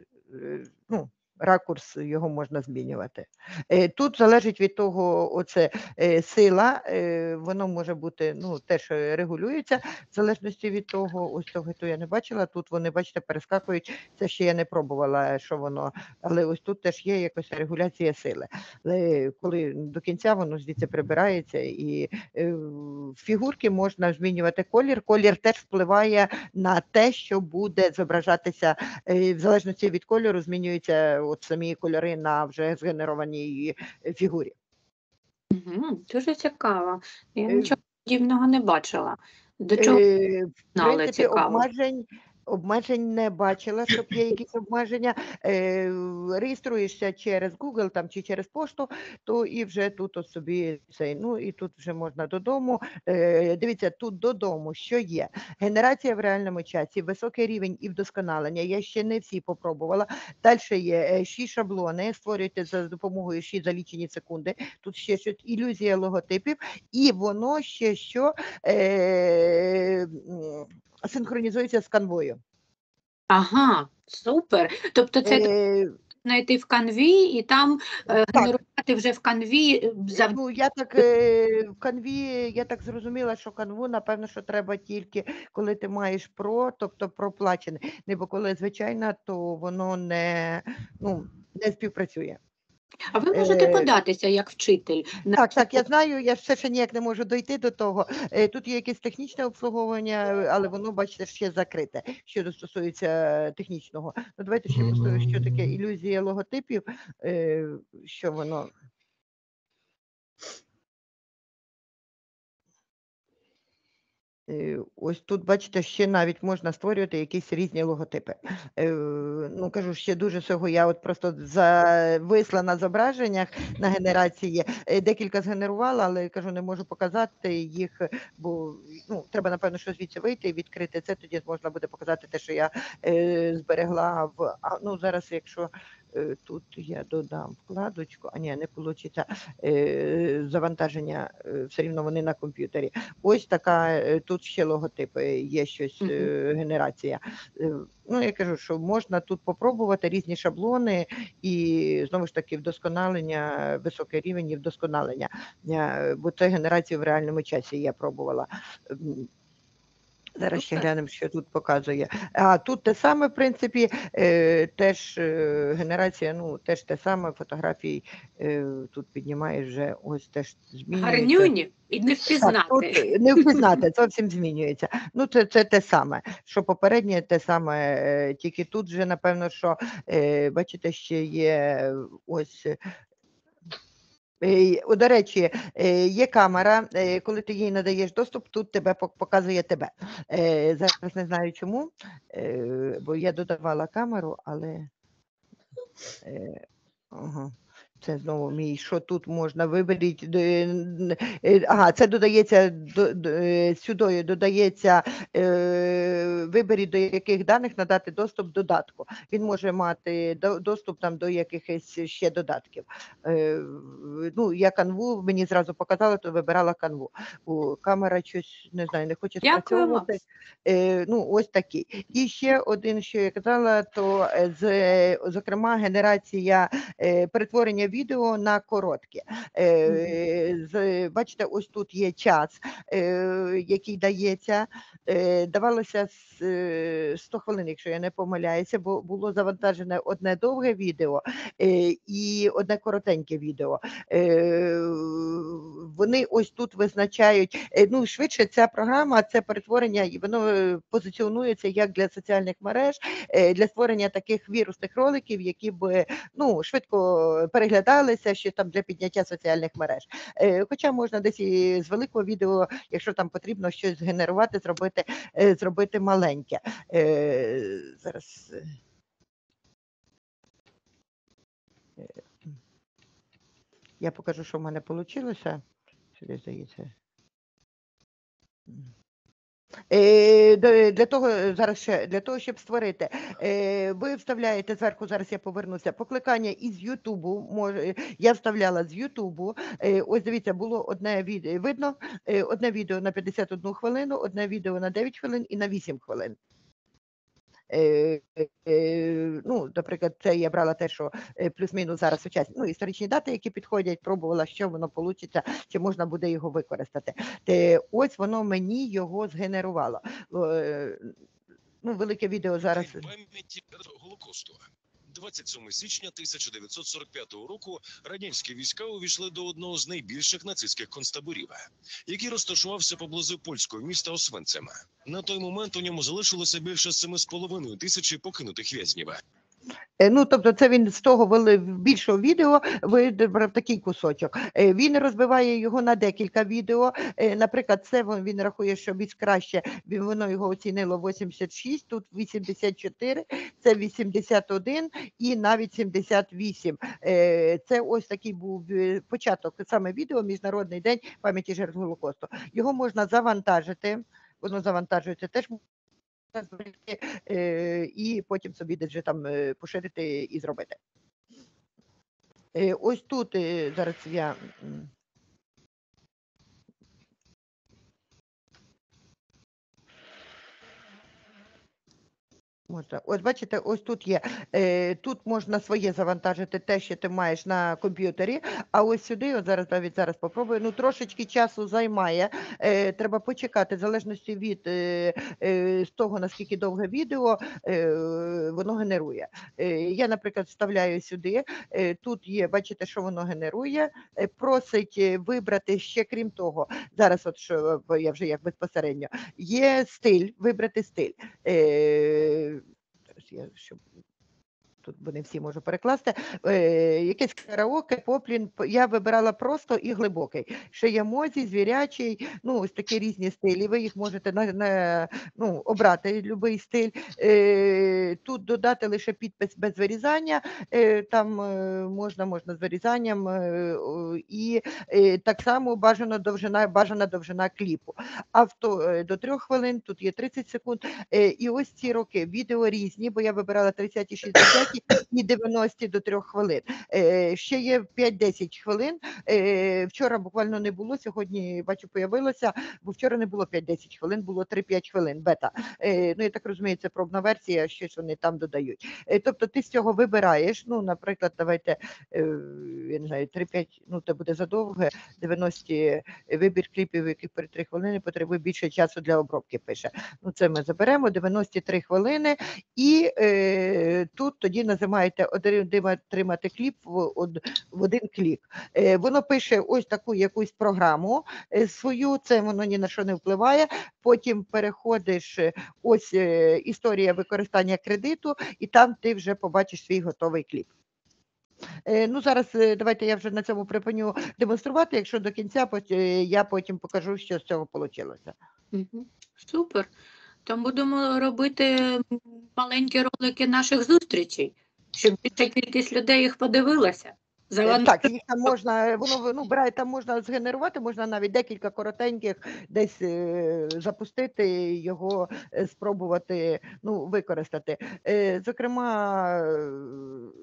[SPEAKER 5] ну, ракурс його можна змінювати. Е, Тут залежить від того, оце е, сила, е, воно може бути, ну, теж е, регулюється, в залежності від того, ось того, то я не бачила, тут вони, бачите, перескакують, це ще я не пробувала, що воно, але ось тут теж є якась регуляція сили. Але коли до кінця воно звідси прибирається, і фігурки можна змінювати колір, колір теж впливає на те, що буде зображатися, в залежності від кольору змінюються от самі кольори на вже згенерованій е, фігурі.
[SPEAKER 1] Угу, дуже цікаво. Я
[SPEAKER 5] Е,
[SPEAKER 1] нічого подібного не бачила. До чого
[SPEAKER 5] Е, в принципі, обмежень, обмежень не бачила, щоб є якісь обмеження. Е, реєструєшся через Google там, чи через пошту, то і вже тут от собі цей. Ну і тут вже можна додому. Е, дивіться, тут додому, що є? Генерація в реальному часі, високий рівень і вдосконалення. Я ще не всі попробувала. Далі є е, ші шаблони, створюєте за допомогою ші за лічені секунди. Тут ще щось ілюзія логотипів, і воно ще що е, синхронізується з канвою.
[SPEAKER 1] Ага, супер. Тобто це
[SPEAKER 5] Е,
[SPEAKER 1] знайти в канві і там е, генерувати вже в канві
[SPEAKER 5] Ну, я так е, в канві, я так зрозуміла, що канву, напевно, що треба тільки коли ти маєш про, тобто проплачене. Не бо коли звичайна, то воно не, ну, не співпрацює.
[SPEAKER 1] А ви можете
[SPEAKER 5] Е,
[SPEAKER 1] податися як вчитель на
[SPEAKER 5] Так, так, я знаю, я все ще ніяк не можу дойти до того. Е, Тут є якесь технічне обслуговування, е, але воно, бачите, ще закрите, що стосується технічного. Ну, давайте ще послухаємо, що таке ілюзія логотипів, що воно. Ось тут, бачите, ще навіть можна створювати якісь різні логотипи. Е, Ну, кажу, ще дуже всього. Я от просто зависла на зображеннях на генерації. Е, Декілька згенерувала, але кажу, не можу показати їх, бо ну, треба, напевно, що звідси вийти і відкрити це. Тоді можна буде показати те, що я е, зберегла в. Ну, зараз, якщо е, тут я додам вкладочку, а ні, не вийде е, завантаження, е, все рівно вони на комп'ютері. Ось така, е, тут ще логотипи, є щось, е, генерація. Е, Ну, я кажу, що можна тут попробувати різні шаблони і знову ж таки вдосконалення, високий рівень і вдосконалення. Е, Бо це генерацію в реальному часі я пробувала. Зараз ще глянемо, що тут показує. А тут те саме, в принципі, е, теж е, генерація, ну теж те саме, фотографії е, тут піднімаєш вже ось теж змінюється.
[SPEAKER 1] гарнюні і не
[SPEAKER 5] Так,
[SPEAKER 1] впізнати.
[SPEAKER 5] тут не впізнати, зовсім змінюється. Ну, це, це те саме, що попереднє, те саме, е, тільки тут вже, напевно, що е, бачите, ще є ось. Е, До речі, е, є камера, е, коли ти їй надаєш доступ, тут тебе показує тебе. Зараз не знаю чому, бо я додавала камеру, але. Ага. Це знову мій, що тут можна виберіть. е, Ага, це додається до, до- е, сюди додається е, виберіть до яких даних надати доступ додатку. Він може мати доступ там до якихось ще додатків. Ну, я канву мені зразу показала, то вибирала канву. О, камера щось не знаю, не хоче спрацьовувати. Ну, ось такий. І ще один, що я казала, то з, зокрема генерація перетворення відео на коротке. Е, бачите, ось тут є час, е, який дається. Е, давалося з, е, 100 хвилин, якщо я не помиляюся, бо було завантажене одне довге відео і одне коротеньке відео. Вони ось тут визначають. Ну, швидше ця програма це перетворення, і воно позиціонується як для соціальних мереж, для створення таких вірусних роликів, які б ну, швидко переглядалися ще там для підняття соціальних мереж. Е, Хоча можна десь і з великого відео, якщо там потрібно щось згенерувати, зробити, е, зробити маленьке. Е, Зараз. Я покажу, що в мене вийшло. Сюди здається. Е, Для того е, зараз ще для того, щоб створити, е, ви вставляєте зверху. Зараз я повернуся. Покликання із Ютубу. Може, я вставляла з Ютубу. Ось дивіться, було одне відео. Видно одне відео на 51 хвилину, одне відео на 9 хвилин і на 8 хвилин. Е, е, ну, наприклад, це я брала те, що е, плюс-мінус зараз сучасні ну, історичні дати, які підходять, пробувала, що воно вийде, чи можна буде його використати. Те, ось воно мені його згенерувало. Е, ну, велике відео зараз.
[SPEAKER 7] Пам'яті Голокосту. 27 січня 1945 року радянські війська увійшли до одного з найбільших нацистських концтаборів, який розташувався поблизу польського міста Освенцима. На той момент у ньому залишилося більше 7,5 тисячі покинутих в'язнів.
[SPEAKER 5] Е, Ну, тобто, це він з того вели- більшого відео вибрав такий кусочок. Е, Він розбиває його на декілька відео. Е, Наприклад, це він, рахує, що більш краще воно його оцінило 86, тут 84, це 81 і навіть 78. Е, Це ось такий був початок саме відео Міжнародний день пам'яті жертв Голокосту. Його можна завантажити. Воно завантажується теж і потім собі десь там е, поширити і зробити. Е, Ось тут е, зараз я. Можна. Ось бачите, ось тут є. Е, тут можна своє завантажити те, що ти маєш на комп'ютері. А ось сюди, от зараз навіть зараз попробую. Ну трошечки часу займає. Е, треба почекати, в залежності від е, е, з того, наскільки довге відео е, воно генерує. Е, я, наприклад, вставляю сюди. Е, тут є, бачите, що воно генерує. Е, просить е, вибрати ще крім того. Зараз, от що я вже як безпосередньо, є стиль, вибрати стиль. Е, щоб тут бо не всі можу перекласти. Е, якесь караоке, поплін. Я вибирала просто і глибокий. Ще є мозі, звірячий, ну ось такі різні стилі. Ви їх можете на, на, ну, обрати будь-який стиль. Е, тут додати лише підпис без вирізання. Е, там е, можна, можна з вирізанням, і так само бажано довжина, бажана довжина кліпу. Авто до трьох хвилин, тут є 30 секунд. І ось ці роки відео різні, бо я вибирала 30 60 і 90 до 3 хвилин. Е, Ще є 5-10 хвилин. Е, Вчора буквально не було, сьогодні бачу, появилося, бо вчора не було 5-10 хвилин, було 3-5 хвилин бета. Е, Ну, я так розумію, це пробна версія, щось вони там додають. Тобто ти з цього вибираєш. Ну, наприклад, давайте я не знаю, 3-5, ну це буде задовге, 90 вибір кліпів, яких при 3 хвилини потребує більше часу для обробки. Пише. Ну, це ми заберемо 93 хвилини, і е, тут тоді нажимаєте отримати кліп в, один клік. Е, воно пише ось таку якусь програму е, свою, це воно ні на що не впливає. Потім переходиш, е, ось історія використання кредиту, і там ти вже побачиш свій готовий кліп. Ну, зараз давайте я вже на цьому припиню демонструвати. Якщо до кінця, я потім покажу, що з цього вийшло.
[SPEAKER 1] Мгм. Супер. То будемо робити маленькі ролики наших зустрічей, щоб більша кількість людей їх подивилася. Завантажити
[SPEAKER 5] Так, їх там можна, воно ну, бирає, там можна згенерувати, можна навіть декілька коротеньких десь е, запустити, його е, спробувати ну, використати. Е, зокрема, е,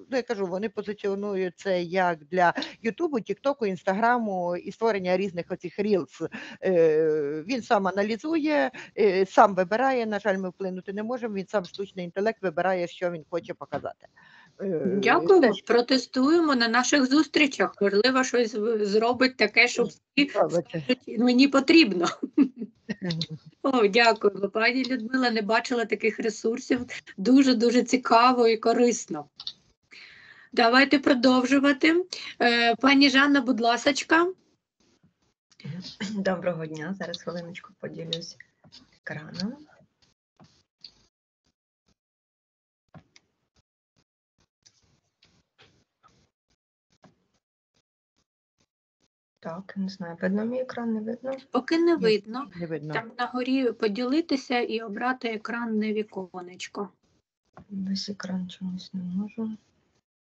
[SPEAKER 5] ну, я кажу, вони позиціонують це як для Ютубу, Тіктоку, Інстаграму і створення різних оцих рілс. Е, він сам аналізує, е, сам вибирає. На жаль, ми вплинути не можемо. Він сам штучний інтелект вибирає, що він хоче показати. Е,
[SPEAKER 1] Дякуємо.
[SPEAKER 5] теж
[SPEAKER 1] Протестуємо на наших зустрічах. Можливо, щось зробить таке, щоб всі скажуть, мені потрібно. О, дякую, пані Людмила. Не бачила таких ресурсів. Дуже дуже цікаво і корисно. Давайте продовжувати. Е, Пані Жанна, будь ласочка.
[SPEAKER 6] Доброго дня. Зараз хвилиночку поділюсь екраном. Так, не знаю, видно мій екран, не видно.
[SPEAKER 1] Поки не видно.
[SPEAKER 5] Не видно.
[SPEAKER 1] Там на горі поділитися і обрати екранне віконечко.
[SPEAKER 6] Весь екран чомусь не можу.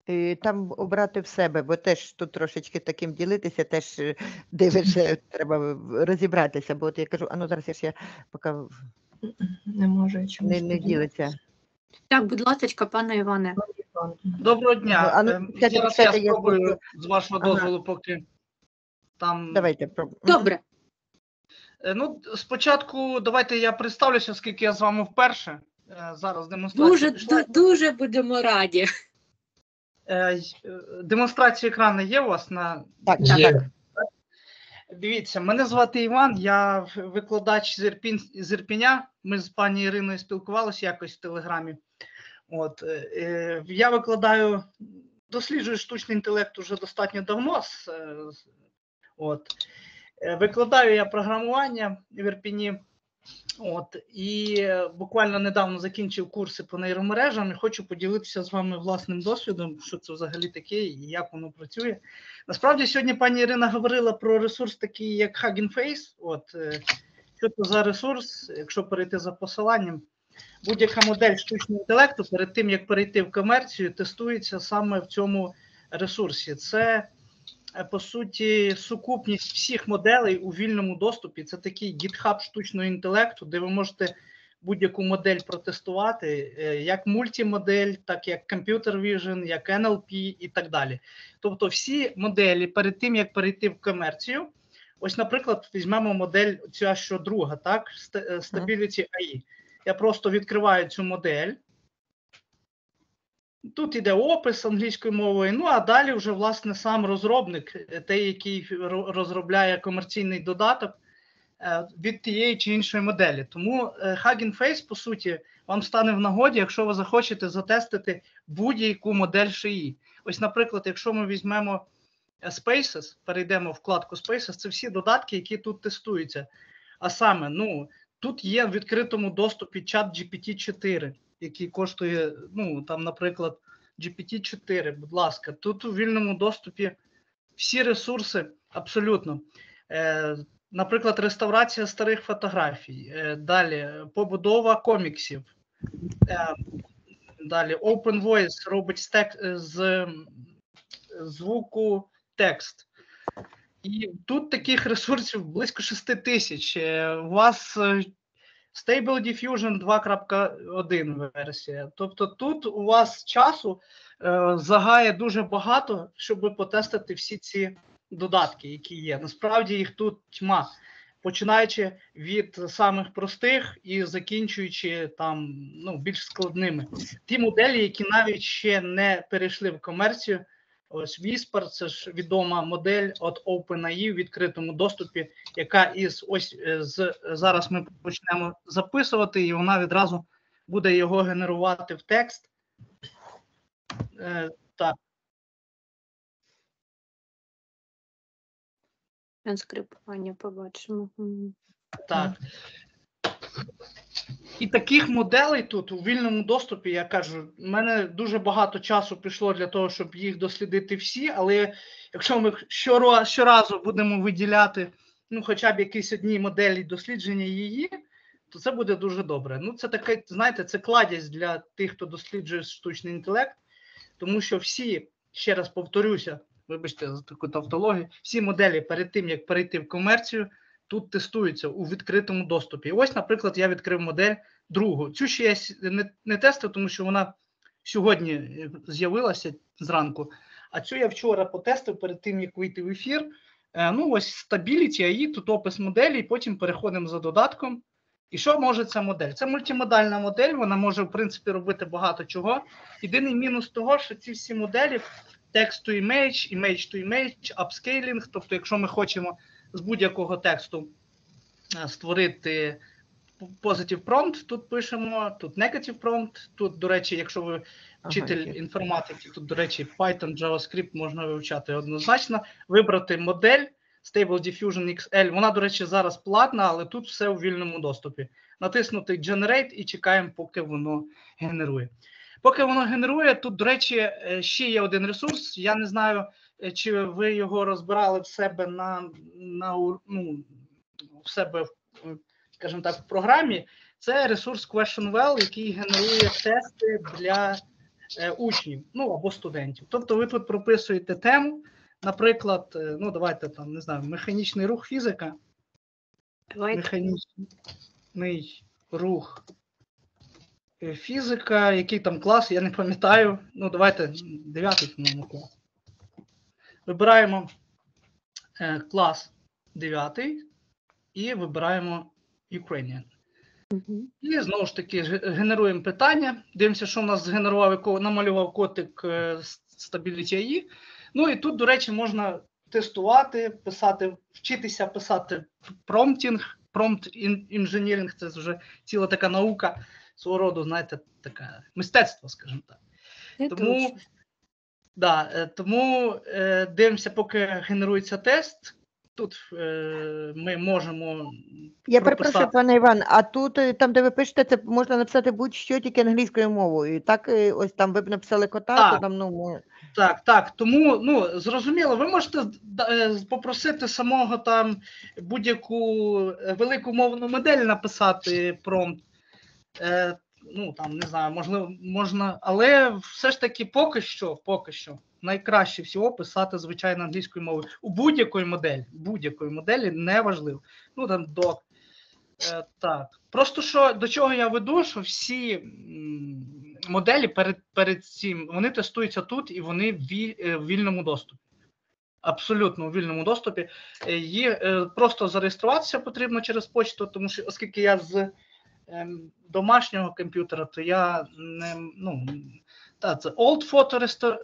[SPEAKER 5] Е, Там обрати в себе, бо теж тут трошечки таким ділитися, теж е, дивишся, треба розібратися, бо от я кажу, а ну зараз я я поки
[SPEAKER 6] Не можу чомусь.
[SPEAKER 5] не, не ділиться.
[SPEAKER 1] Так, будь ласочка, пане Іване.
[SPEAKER 3] Доброго дня.
[SPEAKER 5] А ну, сядьте,
[SPEAKER 3] Зараз я
[SPEAKER 5] сядьте, я
[SPEAKER 3] спробую з вашого
[SPEAKER 5] Ага.
[SPEAKER 3] дозволу, поки там.
[SPEAKER 5] Давайте.
[SPEAKER 1] Добре.
[SPEAKER 3] Е, Ну, спочатку давайте я представлюся, оскільки я з вами вперше. Е, Зараз демонстрація.
[SPEAKER 1] Дуже
[SPEAKER 3] пішла.
[SPEAKER 1] дуже будемо раді.
[SPEAKER 3] Е, Демонстрація екрану є у вас на
[SPEAKER 5] Так,
[SPEAKER 4] Є.
[SPEAKER 3] Дивіться, мене звати Іван, я викладач з, Ірпінь, з Ірпіня. Ми з пані Іриною спілкувалися якось в Телеграмі. От, я викладаю, досліджую штучний інтелект уже достатньо давно. з- От. Е, Викладаю я програмування в Ірпіні. От, і е, буквально недавно закінчив курси по нейромережам і хочу поділитися з вами власним досвідом, що це взагалі таке і як воно працює. Насправді сьогодні пані Ірина говорила про ресурс такий, як Hugging Face. От е, що це за ресурс, якщо перейти за посиланням, будь-яка модель штучного інтелекту перед тим як перейти в комерцію, тестується саме в цьому ресурсі. Це по суті сукупність всіх моделей у вільному доступі. Це такий GitHub штучного інтелекту, де ви можете будь-яку модель протестувати, е, як мультимодель, так як Computer Vision, як NLP і так далі. Тобто, всі моделі перед тим як перейти в комерцію. Ось, наприклад, візьмемо модель ця що друга, так, е, Stability AI. Я просто відкриваю цю модель. Тут іде опис англійською мовою. Ну а далі вже власне сам розробник, е, той, який розробляє комерційний додаток е, від тієї чи іншої моделі. Тому е, Hugging Face, по суті, вам стане в нагоді, якщо ви захочете затестити будь-яку модель шиї. Ось, наприклад, якщо ми візьмемо Spaces, перейдемо в вкладку Spaces, це всі додатки, які тут тестуються. А саме, ну, тут є в відкритому доступі чат GPT-4, який коштує, ну, там, наприклад, GPT-4, будь ласка, тут у вільному доступі всі ресурси абсолютно. Е, наприклад, реставрація старих фотографій, е, далі побудова коміксів, е, далі Open Voice робить стек е, з звуку текст. І тут таких ресурсів близько 6 тисяч. Е, У вас е, Stable Diffusion 2.1 версія. Тобто тут у вас часу е, загає дуже багато, щоб потестити всі ці додатки, які є. Насправді їх тут тьма. Починаючи від самих простих і закінчуючи там ну, більш складними. Ті моделі, які навіть ще не перейшли в комерцію, Ось Whisper, це ж відома модель від OpenAI в відкритому доступі, яка із ось е, з зараз ми почнемо записувати, і вона відразу буде його генерувати в текст. Е, так,
[SPEAKER 1] Транскрипування побачимо.
[SPEAKER 3] Так. І таких моделей тут у вільному доступі, я кажу, в мене дуже багато часу пішло для того, щоб їх дослідити всі. Але якщо ми щоразу будемо виділяти ну, хоча б якісь одні моделі дослідження її, то це буде дуже добре. Ну, це таке, знаєте, це кладязь для тих, хто досліджує штучний інтелект, тому що всі, ще раз повторюся, вибачте за таку тавтологію, всі моделі перед тим, як перейти в комерцію, тут тестуються у відкритому доступі. Ось, наприклад, я відкрив модель другу. Цю ще я не, не тестив, тому що вона сьогодні е, з'явилася зранку. А цю я вчора потестив перед тим, як вийти в ефір. Е, Ну, ось Stability AI, тут опис моделі, і потім переходимо за додатком. І що може ця модель? Це мультимодальна модель, вона може, в принципі, робити багато чого. Єдиний мінус того, що ці всі моделі text to image, image to image, upscaling, тобто, якщо ми хочемо з будь-якого тексту е, створити positive prompt, тут пишемо, тут negative prompt, тут, до речі, якщо ви вчитель
[SPEAKER 5] є.
[SPEAKER 3] інформатики, тут, до речі, Python, JavaScript можна вивчати однозначно, вибрати модель Stable Diffusion XL. Вона, до речі, зараз платна, але тут все у вільному доступі. Натиснути Generate і чекаємо, поки воно генерує. Поки воно генерує, тут, до речі, е, ще є один ресурс. Я не знаю, чи ви його розбирали в себе на, на ну, в себе, скажімо так, в програмі. Це ресурс QuestionWell, який генерує тести для е, учнів, ну або студентів. Тобто ви тут прописуєте тему, наприклад, е, ну давайте там не знаю, механічний рух фізика,
[SPEAKER 1] Давайте.
[SPEAKER 3] механічний рух е, фізика, який там клас, я не пам'ятаю. Ну, давайте 9 по-моєму клас. Вибираємо е, клас 9 і вибираємо Ukrainian.
[SPEAKER 1] Мгм.
[SPEAKER 3] І знову ж таки генеруємо питання. Дивимося, що в нас згенерував, намалював котик е, Stability AI. Ну і тут, до речі, можна тестувати, писати, вчитися писати промптінг. Промпт інженіринг це вже ціла така наука свого роду, знаєте, таке мистецтво, скажімо так.
[SPEAKER 1] Це
[SPEAKER 3] Тому,
[SPEAKER 1] точно.
[SPEAKER 3] Да, е, тому е, дивимося, поки генерується тест. Тут е, ми можемо.
[SPEAKER 5] Я
[SPEAKER 3] прописати-
[SPEAKER 5] перепрошую, пане Іван, а тут, е, там, де ви пишете, це можна написати будь-що тільки англійською мовою. Так, е, ось там ви б написали кота, то там, ну,
[SPEAKER 3] Так, так. Тому ну зрозуміло, ви можете е, попросити самого там будь-яку велику мовну модель написати промпт. Е, ну там не знаю, можливо, можна, але все ж таки, поки що, поки що, найкраще всього писати звичайно англійською мовою. У будь-якої моделі, будь-якої моделі неважливо. Ну там док. Е, так. Просто що до чого я веду, що всі моделі перед, перед цим вони тестуються тут і вони в е, вільному доступі. Абсолютно у вільному доступі. Е, Є, е, просто зареєструватися потрібно через почту, тому що оскільки я з домашнього комп'ютера, то я не ну. Та, це Old Photo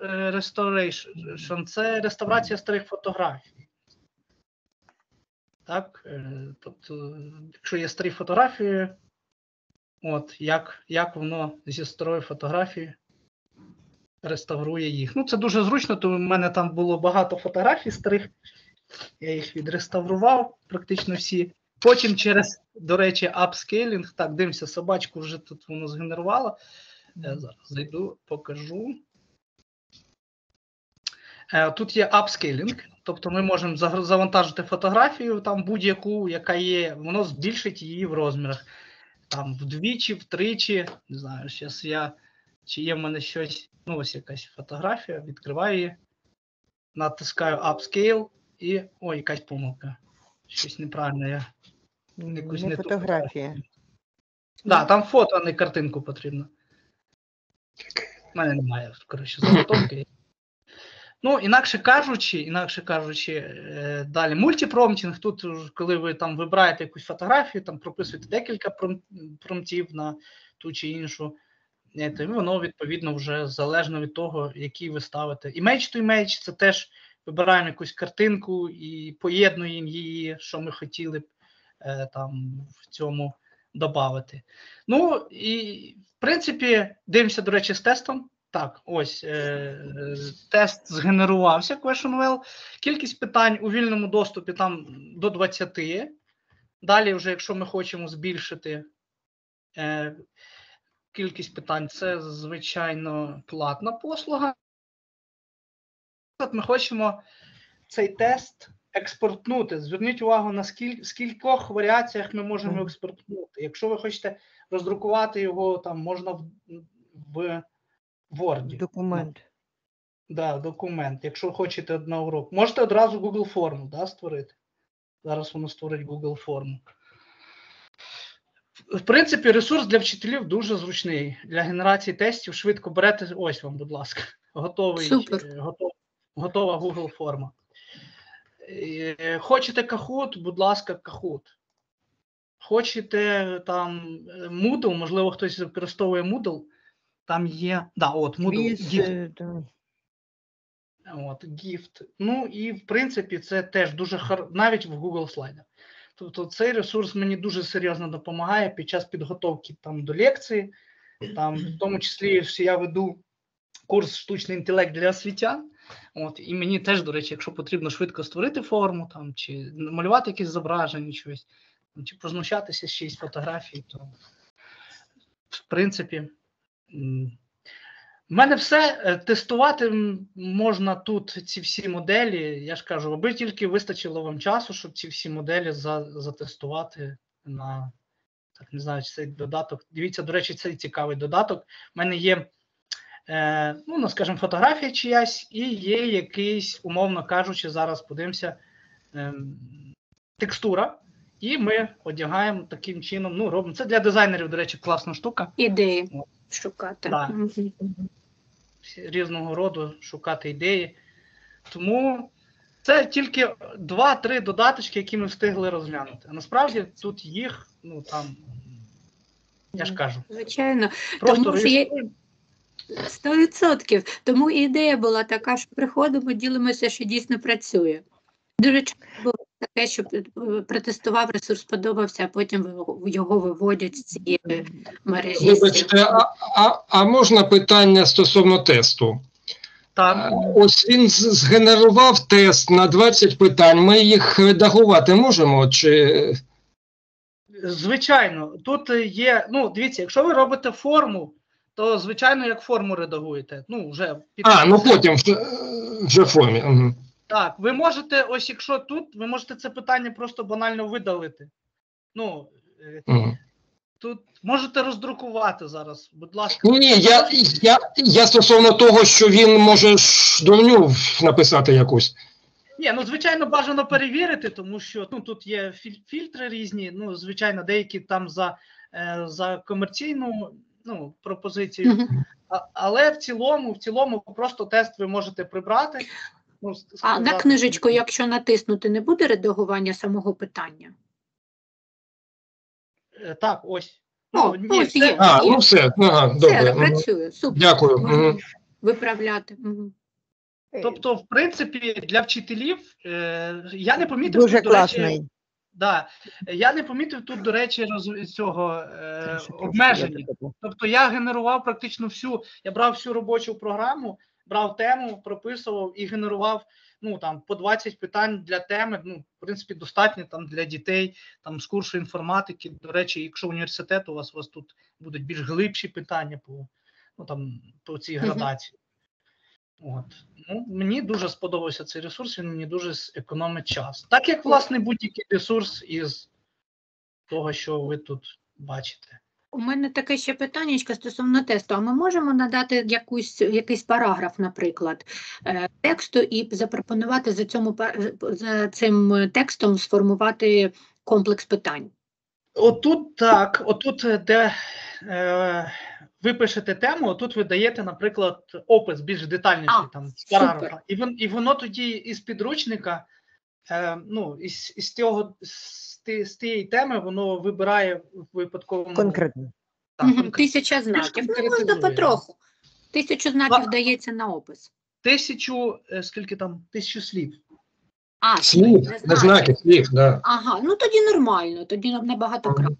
[SPEAKER 3] е, Restoration, це реставрація старих фотографій. Так, е, тобто, якщо є старі фотографії, от як, як воно зі старої фотографії реставрує їх. Ну, це дуже зручно, тому в мене там було багато фотографій старих. Я їх відреставрував практично всі. Потім через, до речі, upscaling. Так, дивимося, собачку вже тут воно згенерувало. Я зараз зайду, покажу. Е, Тут є upscaling, тобто ми можемо завантажити фотографію там будь-яку, яка є, воно збільшить її в розмірах. Там вдвічі, втричі. Не знаю, зараз я чи є в мене щось. Ну, ось якась фотографія, відкриваю її, натискаю Upscale і. Ой, якась помилка. Щось неправильно. Я... Якусь
[SPEAKER 5] не фотографія.
[SPEAKER 3] Да, там фото, а не картинку потрібно. У мене немає, коротше, заготовки. Ну, інакше кажучи, інакше кажучи, е, далі мультипромптінг, тут, коли ви там вибираєте якусь фотографію, там прописуєте декілька пром- промптів на ту чи іншу, е, то воно відповідно вже залежно від того, який ви ставите. Image to image це теж вибираємо якусь картинку і поєднуємо її, що ми хотіли б там в цьому додати. Ну і в принципі, дивимося, до речі, з тестом. Так, ось е, е, тест згенерувався QuestionWell. Кількість питань у вільному доступі там до 20. Далі, вже, якщо ми хочемо збільшити е, кількість питань, це звичайно платна послуга. Ми хочемо цей тест експортнути. Зверніть увагу, на скіль, скількох варіаціях ми можемо експортнути. Якщо ви хочете роздрукувати його, там можна в, в Word.
[SPEAKER 5] Документ.
[SPEAKER 3] Да, документ. Якщо хочете на урок, можете одразу Google форму да, створити. Зараз воно створить Google форму. В принципі, ресурс для вчителів дуже зручний. Для генерації тестів швидко берете. Ось вам, будь ласка, готовий,
[SPEAKER 1] Супер.
[SPEAKER 3] е, готова Google форма. Е, Хочете Kahoot, будь ласка, Kahoot. хочете там е, Moodle, можливо, хтось використовує Moodle, там є. Да, от Moodle Gift.
[SPEAKER 5] е.
[SPEAKER 3] От, Gift. Ну і в принципі це теж дуже хар... навіть в Google слайдах. Тобто цей ресурс мені дуже серйозно допомагає під час підготовки там до лекції. Там, в тому числі, що я веду курс штучний інтелект для освітян. От, і мені теж, до речі, якщо потрібно швидко створити форму там, чи малювати якесь зображення, щось, чи познущатися з чиїсь фотографії, то в принципі. в мене все Е, тестувати можна тут ці всі моделі. Я ж кажу, аби тільки вистачило вам часу, щоб ці всі моделі за, затестувати на так не знаю, цей додаток. Дивіться, до речі, цей цікавий додаток. У мене є, е, ну, ну, скажімо, фотографія чиясь, і є якийсь, умовно кажучи, зараз подивимося, ем, текстура. І ми одягаємо таким чином. Ну, робимо. Це для дизайнерів, до речі, класна штука.
[SPEAKER 1] Ідеї
[SPEAKER 3] О.
[SPEAKER 1] шукати.
[SPEAKER 3] Да. Всі- різного роду шукати ідеї. Тому це тільки два-три додаточки, які ми встигли розглянути. А насправді тут їх, ну там, я ж кажу,
[SPEAKER 1] Звичайно,
[SPEAKER 3] просто
[SPEAKER 1] Тому що є-
[SPEAKER 3] реєструємо.
[SPEAKER 1] Сто відсотків. Тому і ідея була така, що приходимо, ділимося, що дійсно працює. Дуже часто було таке, що е, протестував ресурс, сподобався, а потім його виводять з цієї мережі.
[SPEAKER 4] Вибачте, а, а, а можна питання стосовно тесту?
[SPEAKER 3] Так,
[SPEAKER 4] Ось він згенерував тест на 20 питань. Ми їх редагувати можемо? Чи
[SPEAKER 3] звичайно, тут є. Ну, дивіться, якщо ви робите форму, то звичайно, як форму редагуєте. Ну, вже під
[SPEAKER 4] а, ну потім вже, вже в формі. Угу.
[SPEAKER 3] Так, ви можете, ось якщо тут, ви можете це питання просто банально видалити. Ну,
[SPEAKER 4] Угу.
[SPEAKER 3] тут можете роздрукувати зараз, будь ласка.
[SPEAKER 4] Ні, я, я, я стосовно того, що він може ж дурню написати якусь.
[SPEAKER 3] Ні, ну звичайно, бажано перевірити, тому що ну, тут є філь- фільтри різні. Ну, звичайно, деякі там за, е, за комерційну ну, пропозицію.
[SPEAKER 1] Мгм.
[SPEAKER 3] А, але в цілому, в цілому, просто тест ви можете прибрати. Ну,
[SPEAKER 1] А на книжечку, якщо натиснути, не буде редагування самого питання?
[SPEAKER 3] Е, Так, ось.
[SPEAKER 1] О,
[SPEAKER 3] Ну,
[SPEAKER 1] ось є.
[SPEAKER 4] А, ну все, ага,
[SPEAKER 1] Все,
[SPEAKER 4] добре.
[SPEAKER 1] працює, супер.
[SPEAKER 4] Дякую.
[SPEAKER 1] Виправляти.
[SPEAKER 3] Тобто, в принципі, для вчителів е, я не помітив
[SPEAKER 5] Дуже
[SPEAKER 3] тут, до речі. Да, я не помітив тут, до речі, роз, цього е, обмеження. Тобто я генерував практично всю, я брав всю робочу програму, брав тему, прописував і генерував ну там по 20 питань для теми. Ну, в принципі, достатньо там для дітей, там з курсу інформатики. До речі, якщо університет у вас у вас тут будуть більш глибші питання по ну там по цій градації. От ну мені дуже сподобався цей ресурс. Він мені дуже економить час, так як власне будь-який ресурс із того, що ви тут бачите.
[SPEAKER 1] У мене таке ще питання стосовно тесту. А ми можемо надати якусь, якийсь параграф, наприклад, е, тексту і запропонувати за, цьому, за цим текстом сформувати комплекс питань.
[SPEAKER 3] Отут так, отут, де е, ви пишете тему, отут ви даєте, наприклад, опис більш детальніший
[SPEAKER 1] А,
[SPEAKER 3] там з параграфа. І, вон, і воно тоді із підручника, е, ну, із, із, цього, з, з тієї теми, воно вибирає в випадковому
[SPEAKER 5] Конкретно.
[SPEAKER 3] так, конкретно.
[SPEAKER 1] Тисяча знаків. Ну, можна потроху. Тисячу знаків дається на опис.
[SPEAKER 3] тисячу, е, скільки там, тисячу слів.
[SPEAKER 1] А,
[SPEAKER 4] Слів,
[SPEAKER 1] не
[SPEAKER 4] знаки, слів, да.
[SPEAKER 1] Ага, ну тоді нормально, тоді нам набагато
[SPEAKER 4] Ага.
[SPEAKER 1] краще.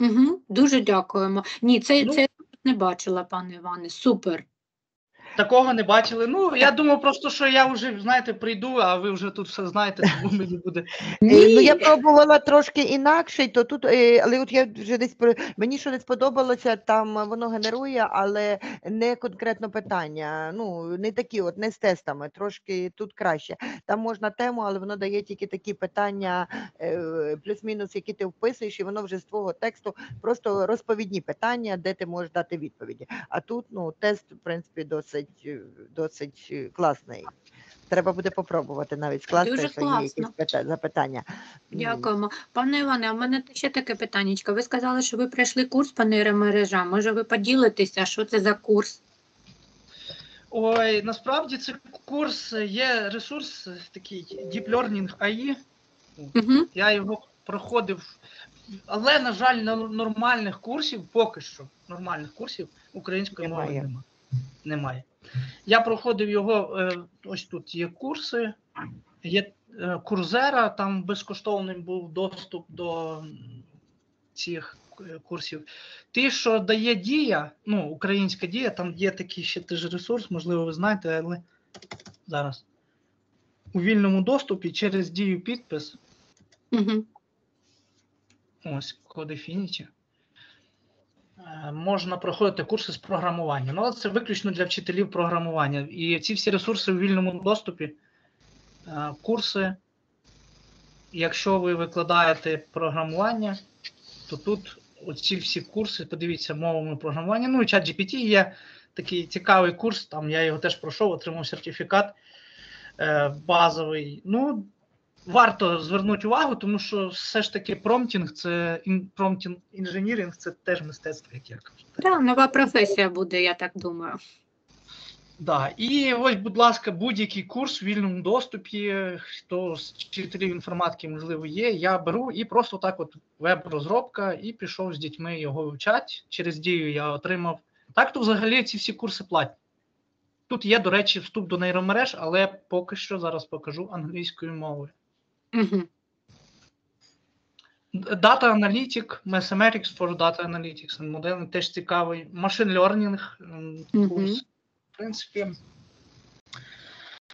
[SPEAKER 1] Угу, дуже дякуємо. Ні, це,
[SPEAKER 3] Ну.
[SPEAKER 1] це не бачила, пане Іване. Супер.
[SPEAKER 3] Такого не бачили. Ну, я думав просто, що я вже, знаєте, прийду, а ви вже тут все знаєте, тому мені буде.
[SPEAKER 5] Е, Ну, я пробувала трошки інакше, то тут, е, але от я вже десь про мені що не сподобалося, там воно генерує, але не конкретно питання. Ну не такі, от не з тестами, трошки тут краще. Там можна тему, але воно дає тільки такі питання, е, плюс-мінус, які ти вписуєш, і воно вже з твого тексту просто розповідні питання, де ти можеш дати відповіді. А тут ну тест, в принципі, досить е, досить е, класний. Треба буде попробувати навіть скласти,
[SPEAKER 1] Дуже
[SPEAKER 5] що є якісь запитання.
[SPEAKER 1] Дякуємо. Пане Іване, в мене ще таке питаннячко. Ви сказали, що ви пройшли курс по нейромережам. Може, ви поділитеся, що це за курс?
[SPEAKER 3] Ой, насправді це курс є ресурс такий Deep Learning AI.
[SPEAKER 1] Угу.
[SPEAKER 3] Я його проходив Але, на жаль, нор- нормальних курсів, поки що нормальних курсів української мови
[SPEAKER 5] Немає.
[SPEAKER 3] немає. Я проходив його, е, ось тут є курси, є е, курзера, там безкоштовний був доступ до цих е, курсів. Ті, що дає дія, ну, українська дія, там є такий ще теж ресурс, можливо, ви знаєте, але зараз. У вільному доступі через дію підпис
[SPEAKER 1] Угу.
[SPEAKER 3] Ось Codefinity. Е, Можна проходити курси з програмування. Ну, але це виключно для вчителів програмування. І ці всі ресурси у вільному доступі. Е, Курси. Якщо ви викладаєте програмування, то тут оці всі курси, подивіться, мовами програмування. Ну, і чат GPT є такий цікавий курс, там я його теж пройшов, отримав сертифікат е, базовий. Ну, варто звернути увагу, тому що все ж таки промптінг, це ін, промптінг інженіринг, це теж мистецтво, як я кажу.
[SPEAKER 1] Так, нова професія буде, я так думаю.
[SPEAKER 3] Да. І ось, будь ласка, будь-який курс в вільному доступі, хто з вчителів інформатики, можливо, є. Я беру і просто так, от веб-розробка, і пішов з дітьми його вивчати. Через дію я отримав. Так, то взагалі ці всі курси платні. Тут є, до речі, вступ до нейромереж, але поки що зараз покажу англійською мовою.
[SPEAKER 1] Угу.
[SPEAKER 3] Data Analytic, Mathematics for Data Analytics, модель теж цікавий. Machine Learning курс, в принципі.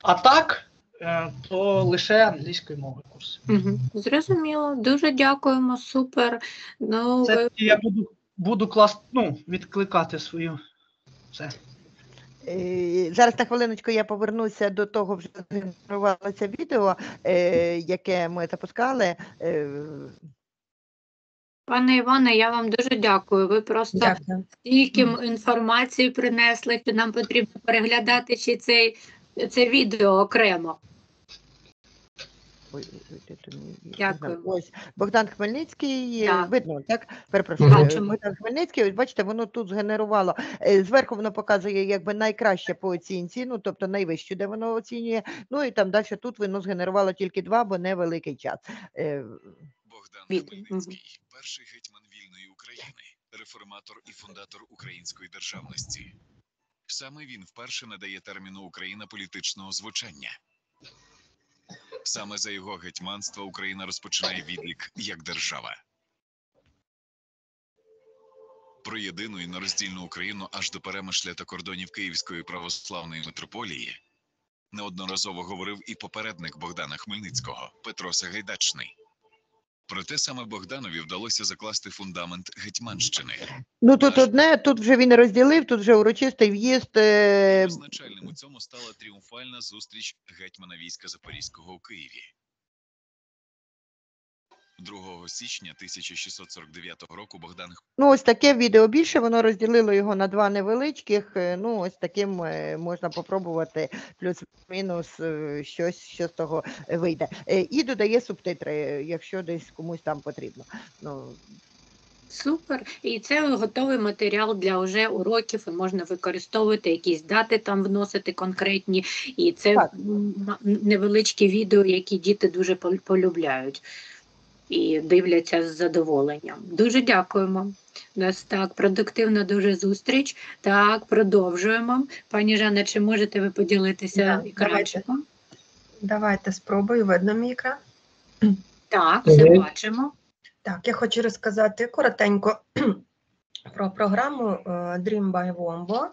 [SPEAKER 3] А так, е, то лише англійською мовою курс.
[SPEAKER 1] Угу. Зрозуміло, дуже дякуємо, супер. Ну,
[SPEAKER 3] Це
[SPEAKER 1] ви-
[SPEAKER 3] я буду, буду клас, ну, відкликати свою. Все.
[SPEAKER 5] Е, Зараз на хвилиночку я повернуся до того, вже згенерувалося відео, е, яке ми запускали. Е,
[SPEAKER 1] пане Іване, я вам дуже дякую. Ви просто
[SPEAKER 6] Дякую.
[SPEAKER 1] стільки інформації принесли, що нам потрібно переглядати ще цей, це відео окремо.
[SPEAKER 5] Ой, ой, де
[SPEAKER 1] Дякую.
[SPEAKER 5] Ось Богдан Хмельницький, е,
[SPEAKER 1] Так.
[SPEAKER 5] видно, так? Перепрошую.
[SPEAKER 4] Мгм.
[SPEAKER 5] е,
[SPEAKER 1] Бачимо.
[SPEAKER 5] Богдан Хмельницький, ось бачите, воно тут згенерувало. е, Зверху воно показує якби найкраще по оцінці, ну тобто найвищу, де воно оцінює. Ну і там далі тут воно згенерувало тільки два, бо невеликий час. Е,
[SPEAKER 8] Богдан
[SPEAKER 1] Від-
[SPEAKER 8] Хмельницький, перший гетьман вільної України, реформатор і фундатор української державності. Саме він вперше надає терміну Україна політичного звучання. Саме за його гетьманства Україна розпочинає відлік як держава. Про єдину і нероздільну Україну аж до перемишля та кордонів Київської православної митрополії неодноразово говорив і попередник Богдана Хмельницького Петро Сагайдачний. Проте саме Богданові вдалося закласти фундамент Гетьманщини.
[SPEAKER 5] Ну тут одне, тут вже він розділив, тут вже урочистий в'їзд. е,
[SPEAKER 8] Визначальним у цьому стала тріумфальна зустріч гетьмана війська Запорізького у Києві. 2 січня 1649 року Богдан
[SPEAKER 5] Ну, ось таке відео більше, воно розділило його на два невеличких. е, Ну, ось таким е, можна попробувати плюс-мінус е, щось, що з того вийде. І додає субтитри, якщо десь комусь там потрібно. Ну,
[SPEAKER 1] Супер. І це готовий матеріал для вже уроків, і можна використовувати якісь дати там вносити конкретні. І це
[SPEAKER 5] Так.
[SPEAKER 1] невеличкі відео, які діти дуже пол- полюбляють і дивляться з задоволенням. Дуже дякуємо. У нас так продуктивна дуже зустріч. Так, продовжуємо. Пані Жанна, чи можете ви поділитися
[SPEAKER 6] Да,
[SPEAKER 1] екранчиком?
[SPEAKER 6] Давайте спробую. Видно мій екран?
[SPEAKER 1] Так, все
[SPEAKER 4] Мгм.
[SPEAKER 1] бачимо.
[SPEAKER 6] Так, я хочу розказати коротенько про програму е, Dream by Wombo.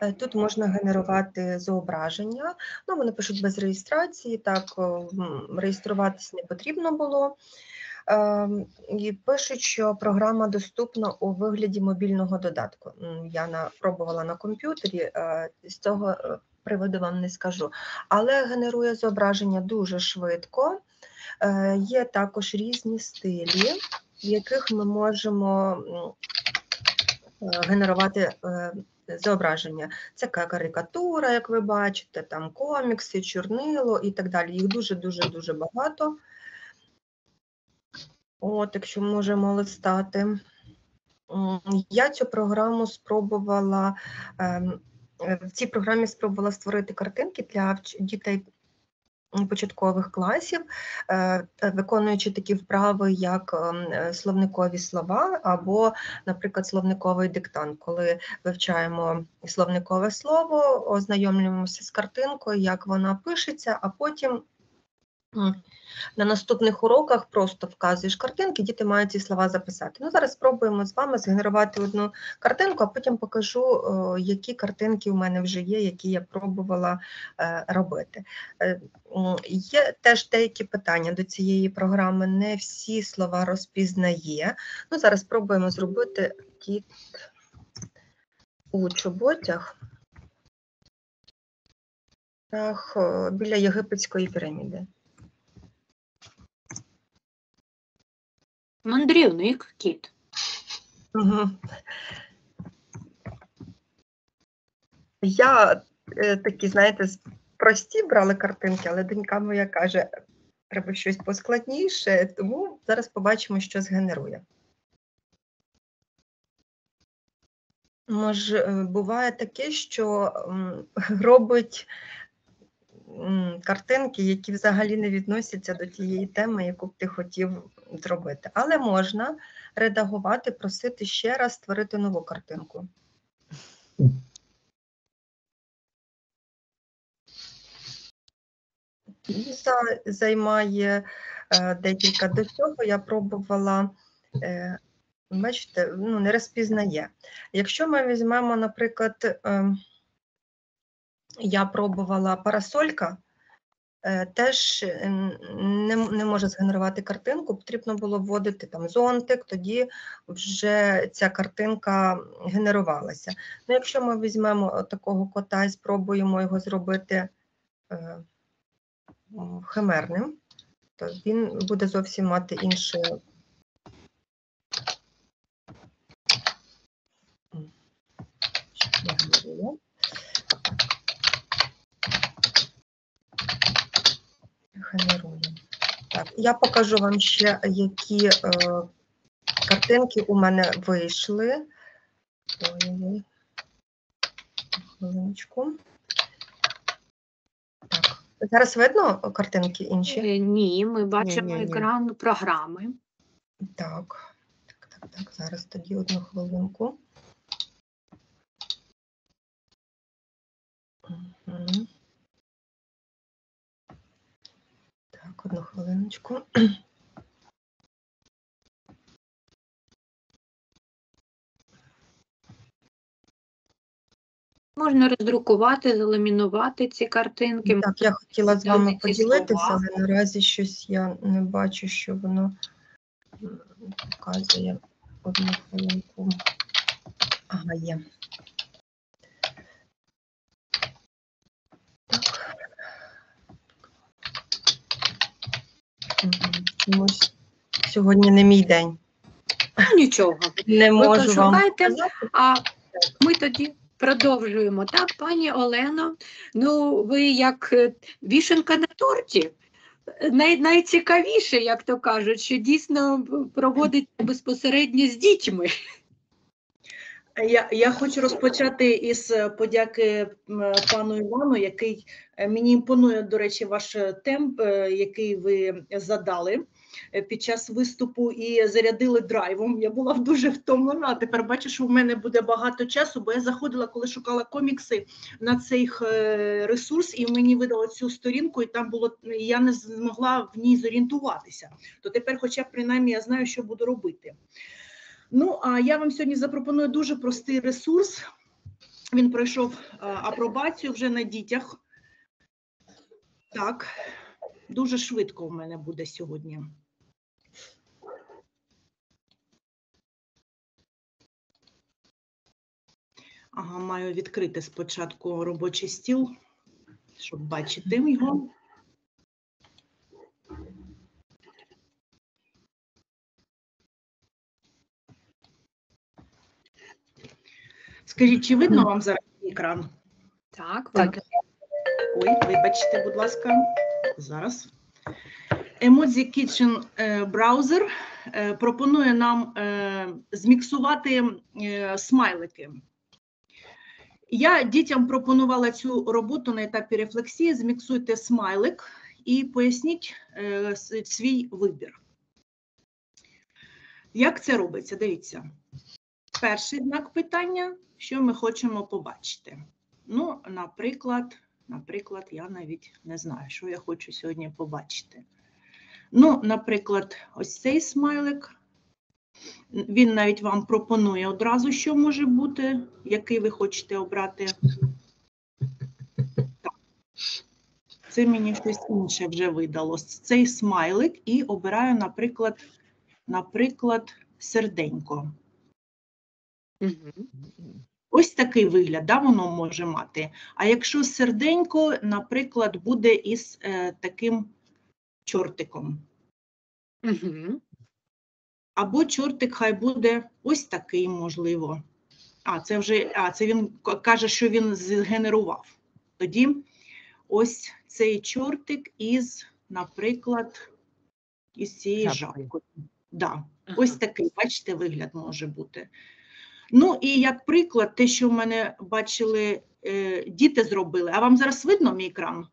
[SPEAKER 6] Е, Тут можна генерувати зображення. Ну, вони пишуть без реєстрації, так реєструватись не потрібно було. Ем, І пишуть, що програма доступна у вигляді мобільного додатку. Я на, пробувала на комп'ютері, е, з цього е, приводу вам не скажу. Але генерує зображення дуже швидко. Е, Є також різні стилі, в яких ми можемо генерувати зображення. Це карикатура, як ви бачите, там комікси, чорнило і так далі. Їх дуже дуже дуже багато. От, якщо можемо листати. Я цю програму спробувала ем, е, в цій програмі спробувала створити картинки для дітей початкових класів, е, е, виконуючи такі вправи, як ем, словникові слова або, наприклад, словниковий диктант, коли вивчаємо словникове слово, ознайомлюємося з картинкою, як вона пишеться, а потім на наступних уроках просто вказуєш картинки, діти мають ці слова записати. Ну, зараз спробуємо з вами згенерувати одну картинку, а потім покажу, які картинки у мене вже є, які я пробувала е, робити. Е, Є теж деякі питання до цієї програми. Не всі слова розпізнає. Ну, зараз спробуємо зробити кіт у чоботях е, біля єгипетської піраміди.
[SPEAKER 1] Мандрівник кіт.
[SPEAKER 6] Угу. Я е, такі, знаєте, прості брала картинки, але донька моя каже, треба щось поскладніше, тому зараз побачимо, що згенерує. Може, буває таке, що робить картинки, які взагалі не відносяться до тієї теми, яку б ти хотів зробити. Але можна редагувати, просити ще раз створити нову картинку. Віза займає е, декілька до цього. Я пробувала, е, бачите, ну, не розпізнає. Якщо ми візьмемо, наприклад, е, я пробувала парасолька, е, теж е, не, не може згенерувати картинку, потрібно було вводити там зонтик, тоді вже ця картинка генерувалася. Ну, якщо ми візьмемо такого кота і спробуємо його зробити е, химерним, то він буде зовсім мати інше. М, щоб не говорила. Генеруємо. Так, я покажу вам ще, які е, картинки у мене вийшли. Ой-ой-ой. Хвилиночку. Так. Зараз видно картинки інші?
[SPEAKER 1] Е, Ні, ми бачимо
[SPEAKER 5] ні, ні.
[SPEAKER 1] екран програми.
[SPEAKER 6] Так. Так, так, так. Зараз тоді одну хвилинку. Мгм. Так, одну хвилиночку.
[SPEAKER 1] Можна роздрукувати, заламінувати ці картинки.
[SPEAKER 6] Так, я хотіла з вами поділитися, але наразі щось я не бачу, що воно показує одну хвилинку. Ага, є. Чомусь сьогодні не мій день.
[SPEAKER 1] Ну, Нічого.
[SPEAKER 6] Не
[SPEAKER 1] Ви
[SPEAKER 6] можу вам
[SPEAKER 1] пошукайте,
[SPEAKER 6] показати.
[SPEAKER 1] а ми тоді продовжуємо. Так, пані Олено, ну ви як е, вішенка на торті. Най, найцікавіше, як то кажуть, що дійсно проводиться безпосередньо з дітьми.
[SPEAKER 2] Я, я хочу розпочати із е, подяки пану Івану, який е, мені імпонує, до речі, ваш е, темп, е, який ви задали е, під час виступу і зарядили драйвом. Я була дуже втомлена. а Тепер бачу, що в мене буде багато часу, бо я заходила, коли шукала комікси на цей е, ресурс, і мені видало цю сторінку, і там було я не змогла в ній зорієнтуватися. То тепер, хоча б принаймні, я знаю, що буду робити. Ну, а я вам сьогодні запропоную дуже простий ресурс. Він пройшов апробацію вже на дітях. Так, дуже швидко в мене буде сьогодні. Ага, маю відкрити спочатку робочий стіл, щоб бачити його. Скажіть, чи видно вам зараз екран?
[SPEAKER 1] Так,
[SPEAKER 6] Так.
[SPEAKER 2] Ой, вибачте, будь ласка, зараз. Emoji Kitchen е, браузер е, пропонує нам е, зміксувати смайлики. Я дітям пропонувала цю роботу на етапі рефлексії. Зміксуйте смайлик і поясніть свій вибір. Як це робиться? Дивіться. Перший знак питання, що ми хочемо побачити. Ну, наприклад, наприклад, я навіть не знаю, що я хочу сьогодні побачити. Ну, наприклад, ось цей смайлик. Він навіть вам пропонує одразу, що може бути, який ви хочете обрати. Так. Це мені щось інше вже видало. Цей смайлик і обираю, наприклад, наприклад, серденько.
[SPEAKER 1] Мгм.
[SPEAKER 2] Ось такий вигляд да, воно може мати. А якщо серденько, наприклад, буде із е, таким чортиком.
[SPEAKER 1] Мгм.
[SPEAKER 2] Або чортик хай буде ось такий, можливо. А, це вже а, це він каже, що він згенерував. Тоді ось цей чортик із, наприклад, із
[SPEAKER 5] Жабкою.
[SPEAKER 2] жабкою. Да.
[SPEAKER 1] Ага.
[SPEAKER 2] Ось такий, бачите, вигляд може бути. Ну і як приклад, те, що в мене бачили, е, діти зробили. А вам зараз видно мій екран?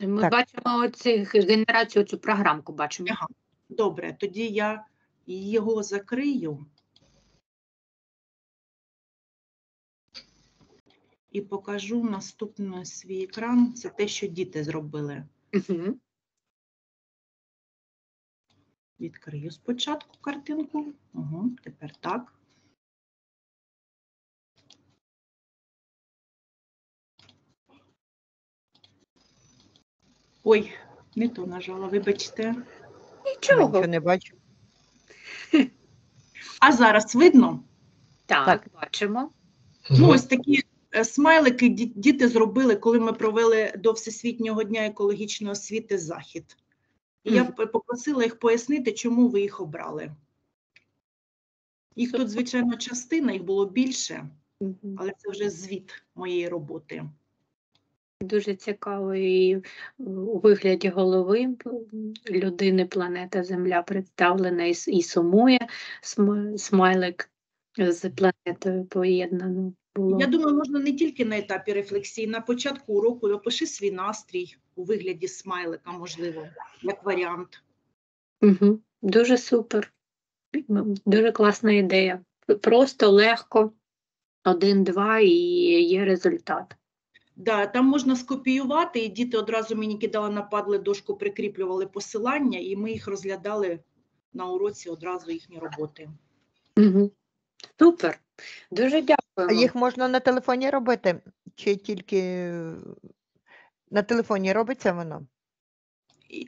[SPEAKER 1] Ми
[SPEAKER 5] Так.
[SPEAKER 1] бачимо цих генерацію, цю програмку бачимо.
[SPEAKER 2] Ага. Добре, тоді я його закрию і покажу наступний свій екран. Це те, що діти зробили.
[SPEAKER 1] Мгм.
[SPEAKER 2] Відкрию спочатку картинку. Угу, тепер так. Ой, не то нажала, вибачте.
[SPEAKER 1] Нічого.
[SPEAKER 5] Нічого не бачу.
[SPEAKER 2] А зараз видно?
[SPEAKER 1] Так,
[SPEAKER 5] Так.
[SPEAKER 1] бачимо.
[SPEAKER 2] Ну, ось такі е, смайлики ді- діти зробили, коли ми провели до Всесвітнього дня екологічної освіти захід. І я п- попросила їх пояснити, чому ви їх обрали. Їх тут, звичайно, частина, їх було більше, але це вже звіт моєї роботи.
[SPEAKER 1] Дуже цікаво і у вигляді голови людини планета Земля представлена і, і сумує смайлик з планетою поєднано було.
[SPEAKER 2] Я думаю, можна не тільки на етапі рефлексії, на початку уроку опиши свій настрій у вигляді смайлика, можливо, як варіант.
[SPEAKER 1] Угу. Дуже супер. Дуже класна ідея. Просто легко, один-два і є результат.
[SPEAKER 2] Да, там можна скопіювати, і діти одразу мені кидали на падли дошку, прикріплювали посилання, і ми їх розглядали на уроці одразу їхні роботи.
[SPEAKER 1] Угу. Супер. Дуже
[SPEAKER 5] дякую.
[SPEAKER 1] А
[SPEAKER 5] їх можна на телефоні робити? Чи тільки е, на телефоні робиться воно?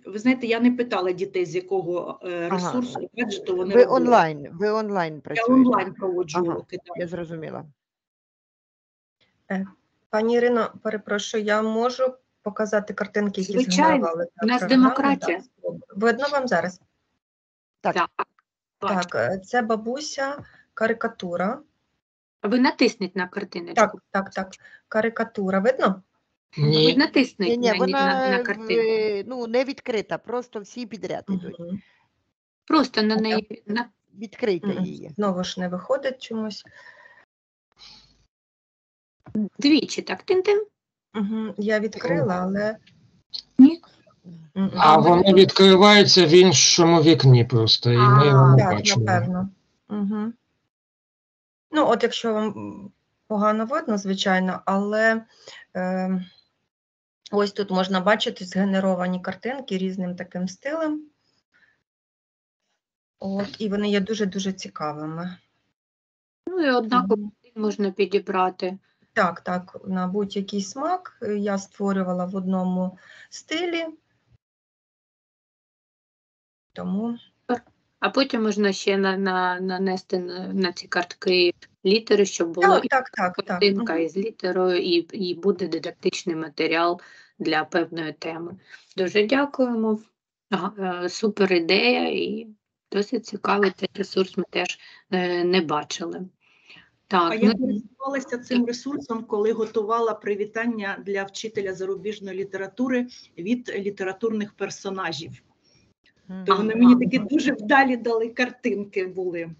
[SPEAKER 2] Ви знаєте, я не питала дітей, з якого е,
[SPEAKER 5] Ага.
[SPEAKER 2] ресурсу гаджету вони
[SPEAKER 5] Ви
[SPEAKER 2] робили.
[SPEAKER 5] онлайн, ви онлайн
[SPEAKER 2] Я онлайн проводжу
[SPEAKER 5] Ага. Я зрозуміла.
[SPEAKER 6] Пані Ірино, перепрошую, я можу показати картинки, які
[SPEAKER 1] Звичайно,
[SPEAKER 6] згенерували
[SPEAKER 1] у нас демократія.
[SPEAKER 6] Так, Видно вам зараз?
[SPEAKER 5] Так.
[SPEAKER 1] Так.
[SPEAKER 6] Так, е, це бабуся, карикатура.
[SPEAKER 1] Ви натисніть на картиночку.
[SPEAKER 6] Так, так, так. Карикатура. Видно?
[SPEAKER 1] Ви натисніть
[SPEAKER 5] Ні, ні,
[SPEAKER 1] на, на,
[SPEAKER 5] вона
[SPEAKER 1] на
[SPEAKER 5] в-
[SPEAKER 1] картинку.
[SPEAKER 5] ну, не відкрита, просто всі підряд ідуть.
[SPEAKER 6] Мгм.
[SPEAKER 1] Просто на неї на...
[SPEAKER 5] Відкрийте
[SPEAKER 6] Мгм.
[SPEAKER 5] її.
[SPEAKER 6] Знову ж не виходить чомусь.
[SPEAKER 1] Двічі так. Тин-тин.
[SPEAKER 6] Угу. Я відкрила, але.
[SPEAKER 1] Ні.
[SPEAKER 4] А воно відкривається в іншому вікні просто, і ми його не
[SPEAKER 6] Так,
[SPEAKER 4] бачимо.
[SPEAKER 6] напевно. Угу. Ну, от якщо вам погано видно, звичайно, але е, ось тут можна бачити згенеровані картинки різним таким стилем. От, і вони є дуже-дуже цікавими.
[SPEAKER 1] Ну і однаково можна підібрати.
[SPEAKER 6] Так, так, на будь-який смак е, я створювала в одному стилі. Тому
[SPEAKER 1] А потім можна ще на, на, нанести на, на ці картки літери, щоб було
[SPEAKER 6] так, так, так, так.
[SPEAKER 1] картинка
[SPEAKER 6] мгм.
[SPEAKER 1] із літерою, і, і буде дидактичний матеріал для певної теми. Дуже дякуємо. Е, Супер ідея і досить цікавий цей ресурс ми теж е, не бачили. Так,
[SPEAKER 2] А
[SPEAKER 1] ну,
[SPEAKER 2] я користувалася цим ресурсом, коли готувала привітання для вчителя зарубіжної літератури від літературних персонажів. То вони мені такі дуже вдалі дали картинки були.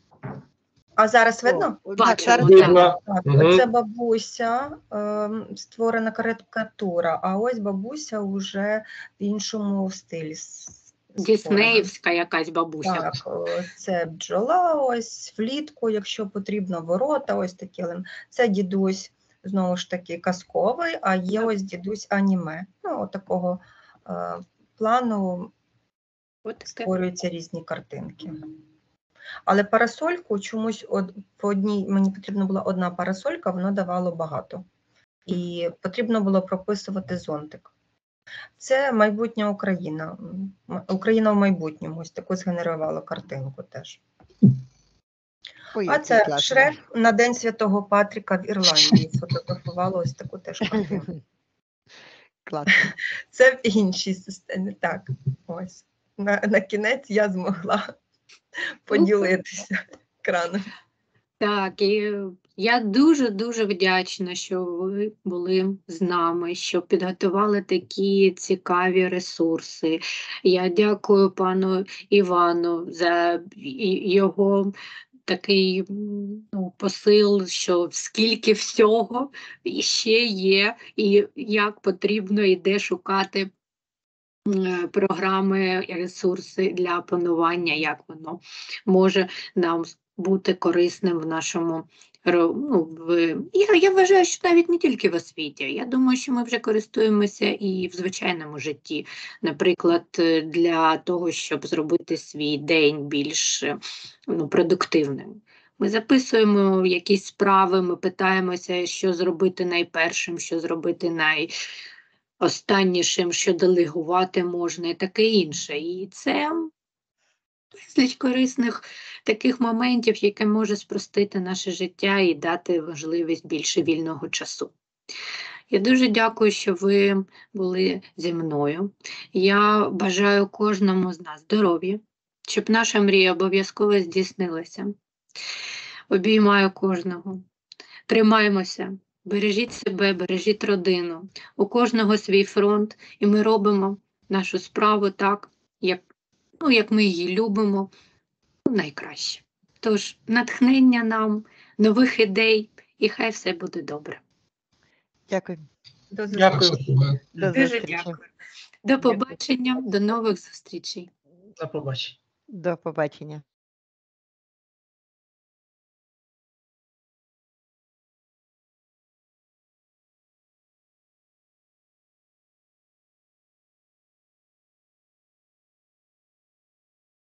[SPEAKER 6] А зараз видно?
[SPEAKER 1] Бачу.
[SPEAKER 5] зараз
[SPEAKER 4] Видно.
[SPEAKER 6] Так,
[SPEAKER 4] Мгм.
[SPEAKER 6] це бабуся, ем, створена карикатура, а ось бабуся вже в іншому стилі.
[SPEAKER 1] Діснеївська якась бабуся.
[SPEAKER 6] Так, це бджола, ось влітку, якщо потрібно, ворота, ось такі. Це дідусь, знову ж таки, казковий, а є ось дідусь аніме. Ну, от такого е, плану
[SPEAKER 1] От
[SPEAKER 6] створюються різні картинки. Але парасольку чомусь од, по одній, мені потрібна була одна парасолька, воно давало багато. І потрібно було прописувати зонтик. Це майбутня Україна. Україна в майбутньому. Ось таку згенерувала картинку теж.
[SPEAKER 5] Ой,
[SPEAKER 6] А це
[SPEAKER 5] класний.
[SPEAKER 6] Шрек на День Святого Патріка в Ірландії. Фотографувала ось таку теж картинку.
[SPEAKER 5] Класно.
[SPEAKER 6] Це в іншій системі. Так, ось. На, на кінець я змогла поділитися екраном.
[SPEAKER 1] Так, і я дуже дуже вдячна, що ви були з нами, що підготували такі цікаві ресурси. Я дякую пану Івану за його такий ну, посил, що скільки всього ще є, і як потрібно і шукати. Програми і ресурси для планування, як воно може нам бути корисним в нашому ну, в я, я вважаю, що навіть не тільки в освіті. Я думаю, що ми вже користуємося і в звичайному житті. Наприклад, е, для того, щоб зробити свій день більш е, ну, продуктивним. Ми записуємо якісь справи, ми питаємося, що зробити найпершим, що зробити найостаннішим, що делегувати можна і таке інше. І це безліч корисних таких моментів, яке може спростити наше життя і дати можливість більше вільного часу. Я дуже дякую, що ви були зі мною. Я бажаю кожному з нас здоров'я, щоб наша мрія обов'язково здійснилася. Обіймаю кожного. Тримаймося, бережіть себе, бережіть родину. У кожного свій фронт, і ми робимо нашу справу так, як, ну, як ми її любимо, ну, найкраще. Тож натхнення нам, нових ідей, і хай все буде добре.
[SPEAKER 5] Дякую.
[SPEAKER 6] До
[SPEAKER 3] Дякую.
[SPEAKER 5] До
[SPEAKER 1] Дуже дякую. До побачення, до нових зустрічей.
[SPEAKER 3] До побачення.
[SPEAKER 5] До побачення.